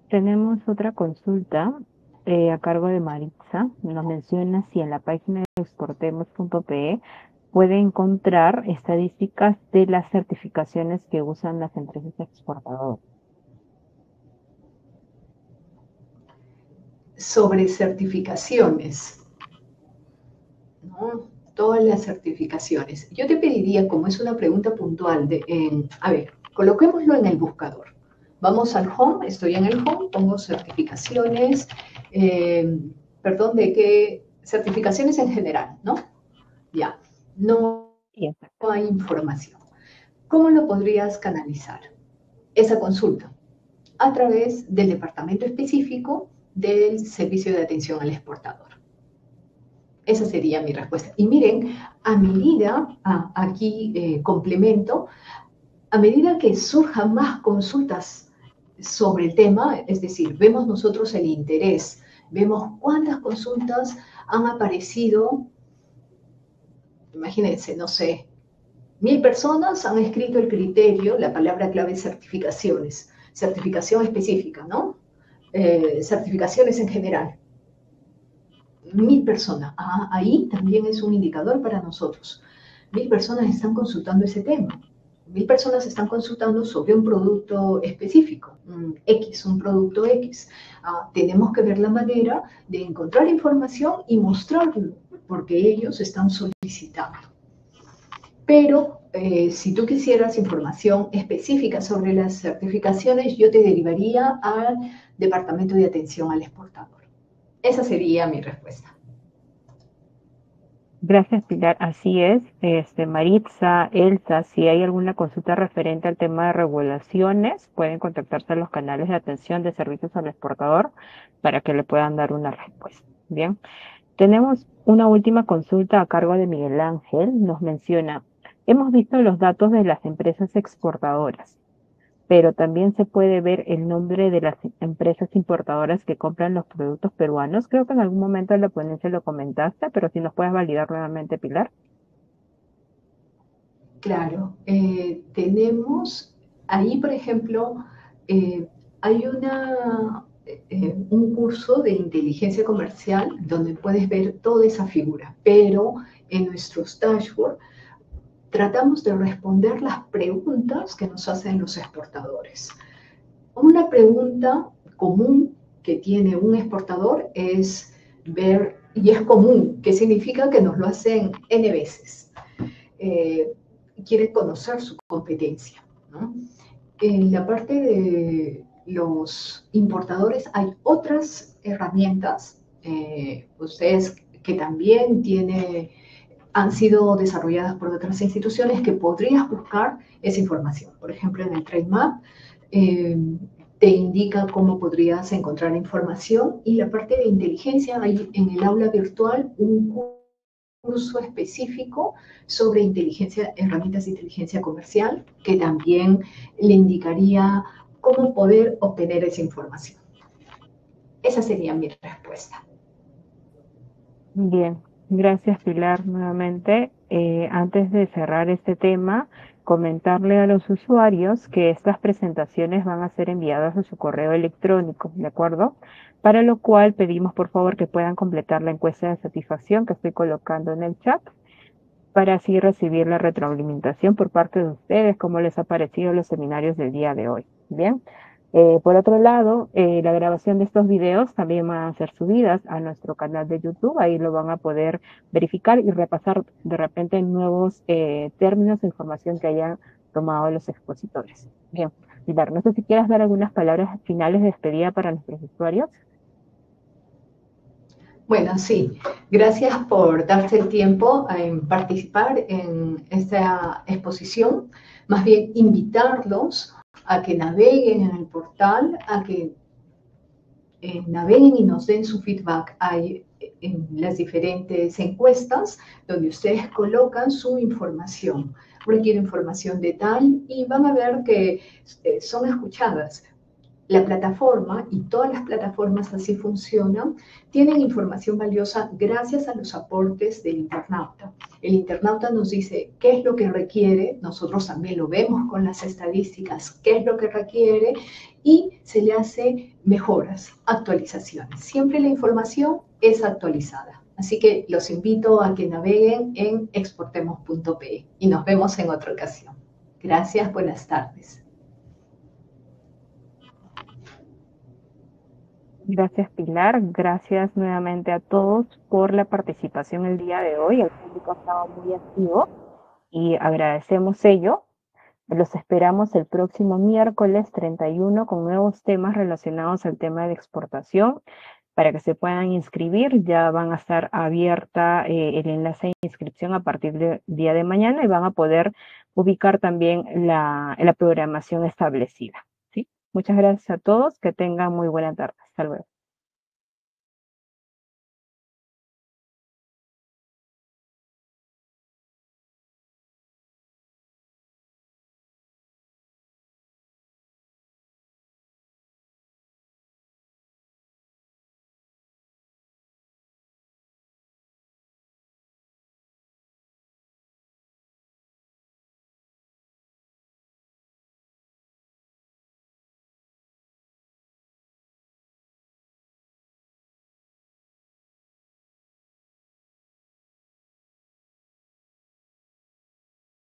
Tenemos otra consulta eh, a cargo de Maritza. Nos menciona si en la página de exportemos.pe puede encontrar estadísticas de las certificaciones que usan las empresas exportadoras. Sobre certificaciones. Todas las certificaciones. Yo te pediría, como es una pregunta puntual, de, a ver, coloquémoslo en el buscador. Vamos al home, estoy en el home, pongo certificaciones, eh, perdón, de qué certificaciones en general, ¿no? Ya, no, no hay información. ¿Cómo lo podrías canalizar? Esa consulta a través del departamento específico del servicio de atención al exportador. Esa sería mi respuesta. Y miren, a medida, ah, aquí eh, complemento, a medida que surjan más consultas sobre el tema, es decir, vemos nosotros el interés, vemos cuántas consultas han aparecido, imagínense, no sé, mil personas han escrito el criterio, la palabra clave certificaciones, certificación específica, ¿no? Eh, certificaciones en general. Mil personas, ah, ahí también es un indicador para nosotros. Mil personas están consultando ese tema mil personas están consultando sobre un producto específico, un X, un producto X. Ah, tenemos que ver la manera de encontrar información y mostrarlo, porque ellos están solicitando. Pero eh, si tú quisieras información específica sobre las certificaciones, yo te derivaría al Departamento de Atención al Exportador. Esa sería mi respuesta. Gracias, Pilar. Así es. Este, Maritza, Elsa, si hay alguna consulta referente al tema de regulaciones, pueden contactarse a los canales de atención de servicios al exportador para que le puedan dar una respuesta. Bien. Tenemos una última consulta a cargo de Miguel Ángel. Nos menciona, hemos visto los datos de las empresas exportadoras pero también se puede ver el nombre de las empresas importadoras que compran los productos peruanos. Creo que en algún momento en la ponencia lo comentaste, pero si nos puedes validar nuevamente, Pilar. Claro, eh, tenemos ahí, por ejemplo, eh, hay una, eh, un curso de inteligencia comercial donde puedes ver toda esa figura, pero en nuestros dashboards tratamos de responder las preguntas que nos hacen los exportadores. Una pregunta común que tiene un exportador es ver, y es común, que significa que nos lo hacen N veces. Eh, quiere conocer su competencia. En la parte de los importadores hay otras herramientas, eh, ustedes que también tiene han sido desarrolladas por otras instituciones que podrías buscar esa información. Por ejemplo, en el TradeMap eh, te indica cómo podrías encontrar información y la parte de inteligencia, hay en el aula virtual un curso específico sobre inteligencia, herramientas de inteligencia comercial que también le indicaría cómo poder obtener esa información. Esa sería mi respuesta. Bien, Gracias, Pilar, nuevamente. Eh, antes de cerrar este tema, comentarle a los usuarios que estas presentaciones van a ser enviadas a su correo electrónico, ¿de acuerdo? Para lo cual pedimos por favor que puedan completar la encuesta de satisfacción que estoy colocando en el chat para así recibir la retroalimentación por parte de ustedes, cómo les ha parecido los seminarios del día de hoy. Bien, eh, por otro lado, eh, la grabación de estos videos también van a ser subidas a nuestro canal de YouTube. Ahí lo van a poder verificar y repasar de repente nuevos eh, términos e información que hayan tomado los expositores. Bien, Pilar, no sé si quieras dar algunas palabras finales de despedida para nuestros usuarios. Bueno, sí. Gracias por darse el tiempo en participar en esta exposición. Más bien, invitarlos a que naveguen en el portal, a que eh, naveguen y nos den su feedback. Hay eh, en las diferentes encuestas donde ustedes colocan su información. Requiere información de tal y van a ver que eh, son escuchadas la plataforma, y todas las plataformas así funcionan, tienen información valiosa gracias a los aportes del internauta. El internauta nos dice qué es lo que requiere, nosotros también lo vemos con las estadísticas, qué es lo que requiere y se le hace mejoras, actualizaciones. Siempre la información es actualizada. Así que los invito a que naveguen en exportemos.pe y nos vemos en otra ocasión. Gracias, buenas tardes. Gracias Pilar, gracias nuevamente a todos por la participación el día de hoy. El público ha estado muy activo y agradecemos ello. Los esperamos el próximo miércoles 31 con nuevos temas relacionados al tema de exportación. Para que se puedan inscribir, ya van a estar abierta eh, el enlace de inscripción a partir del día de mañana y van a poder ubicar también la, la programación establecida. Muchas gracias a todos, que tengan muy buena tarde. Hasta luego.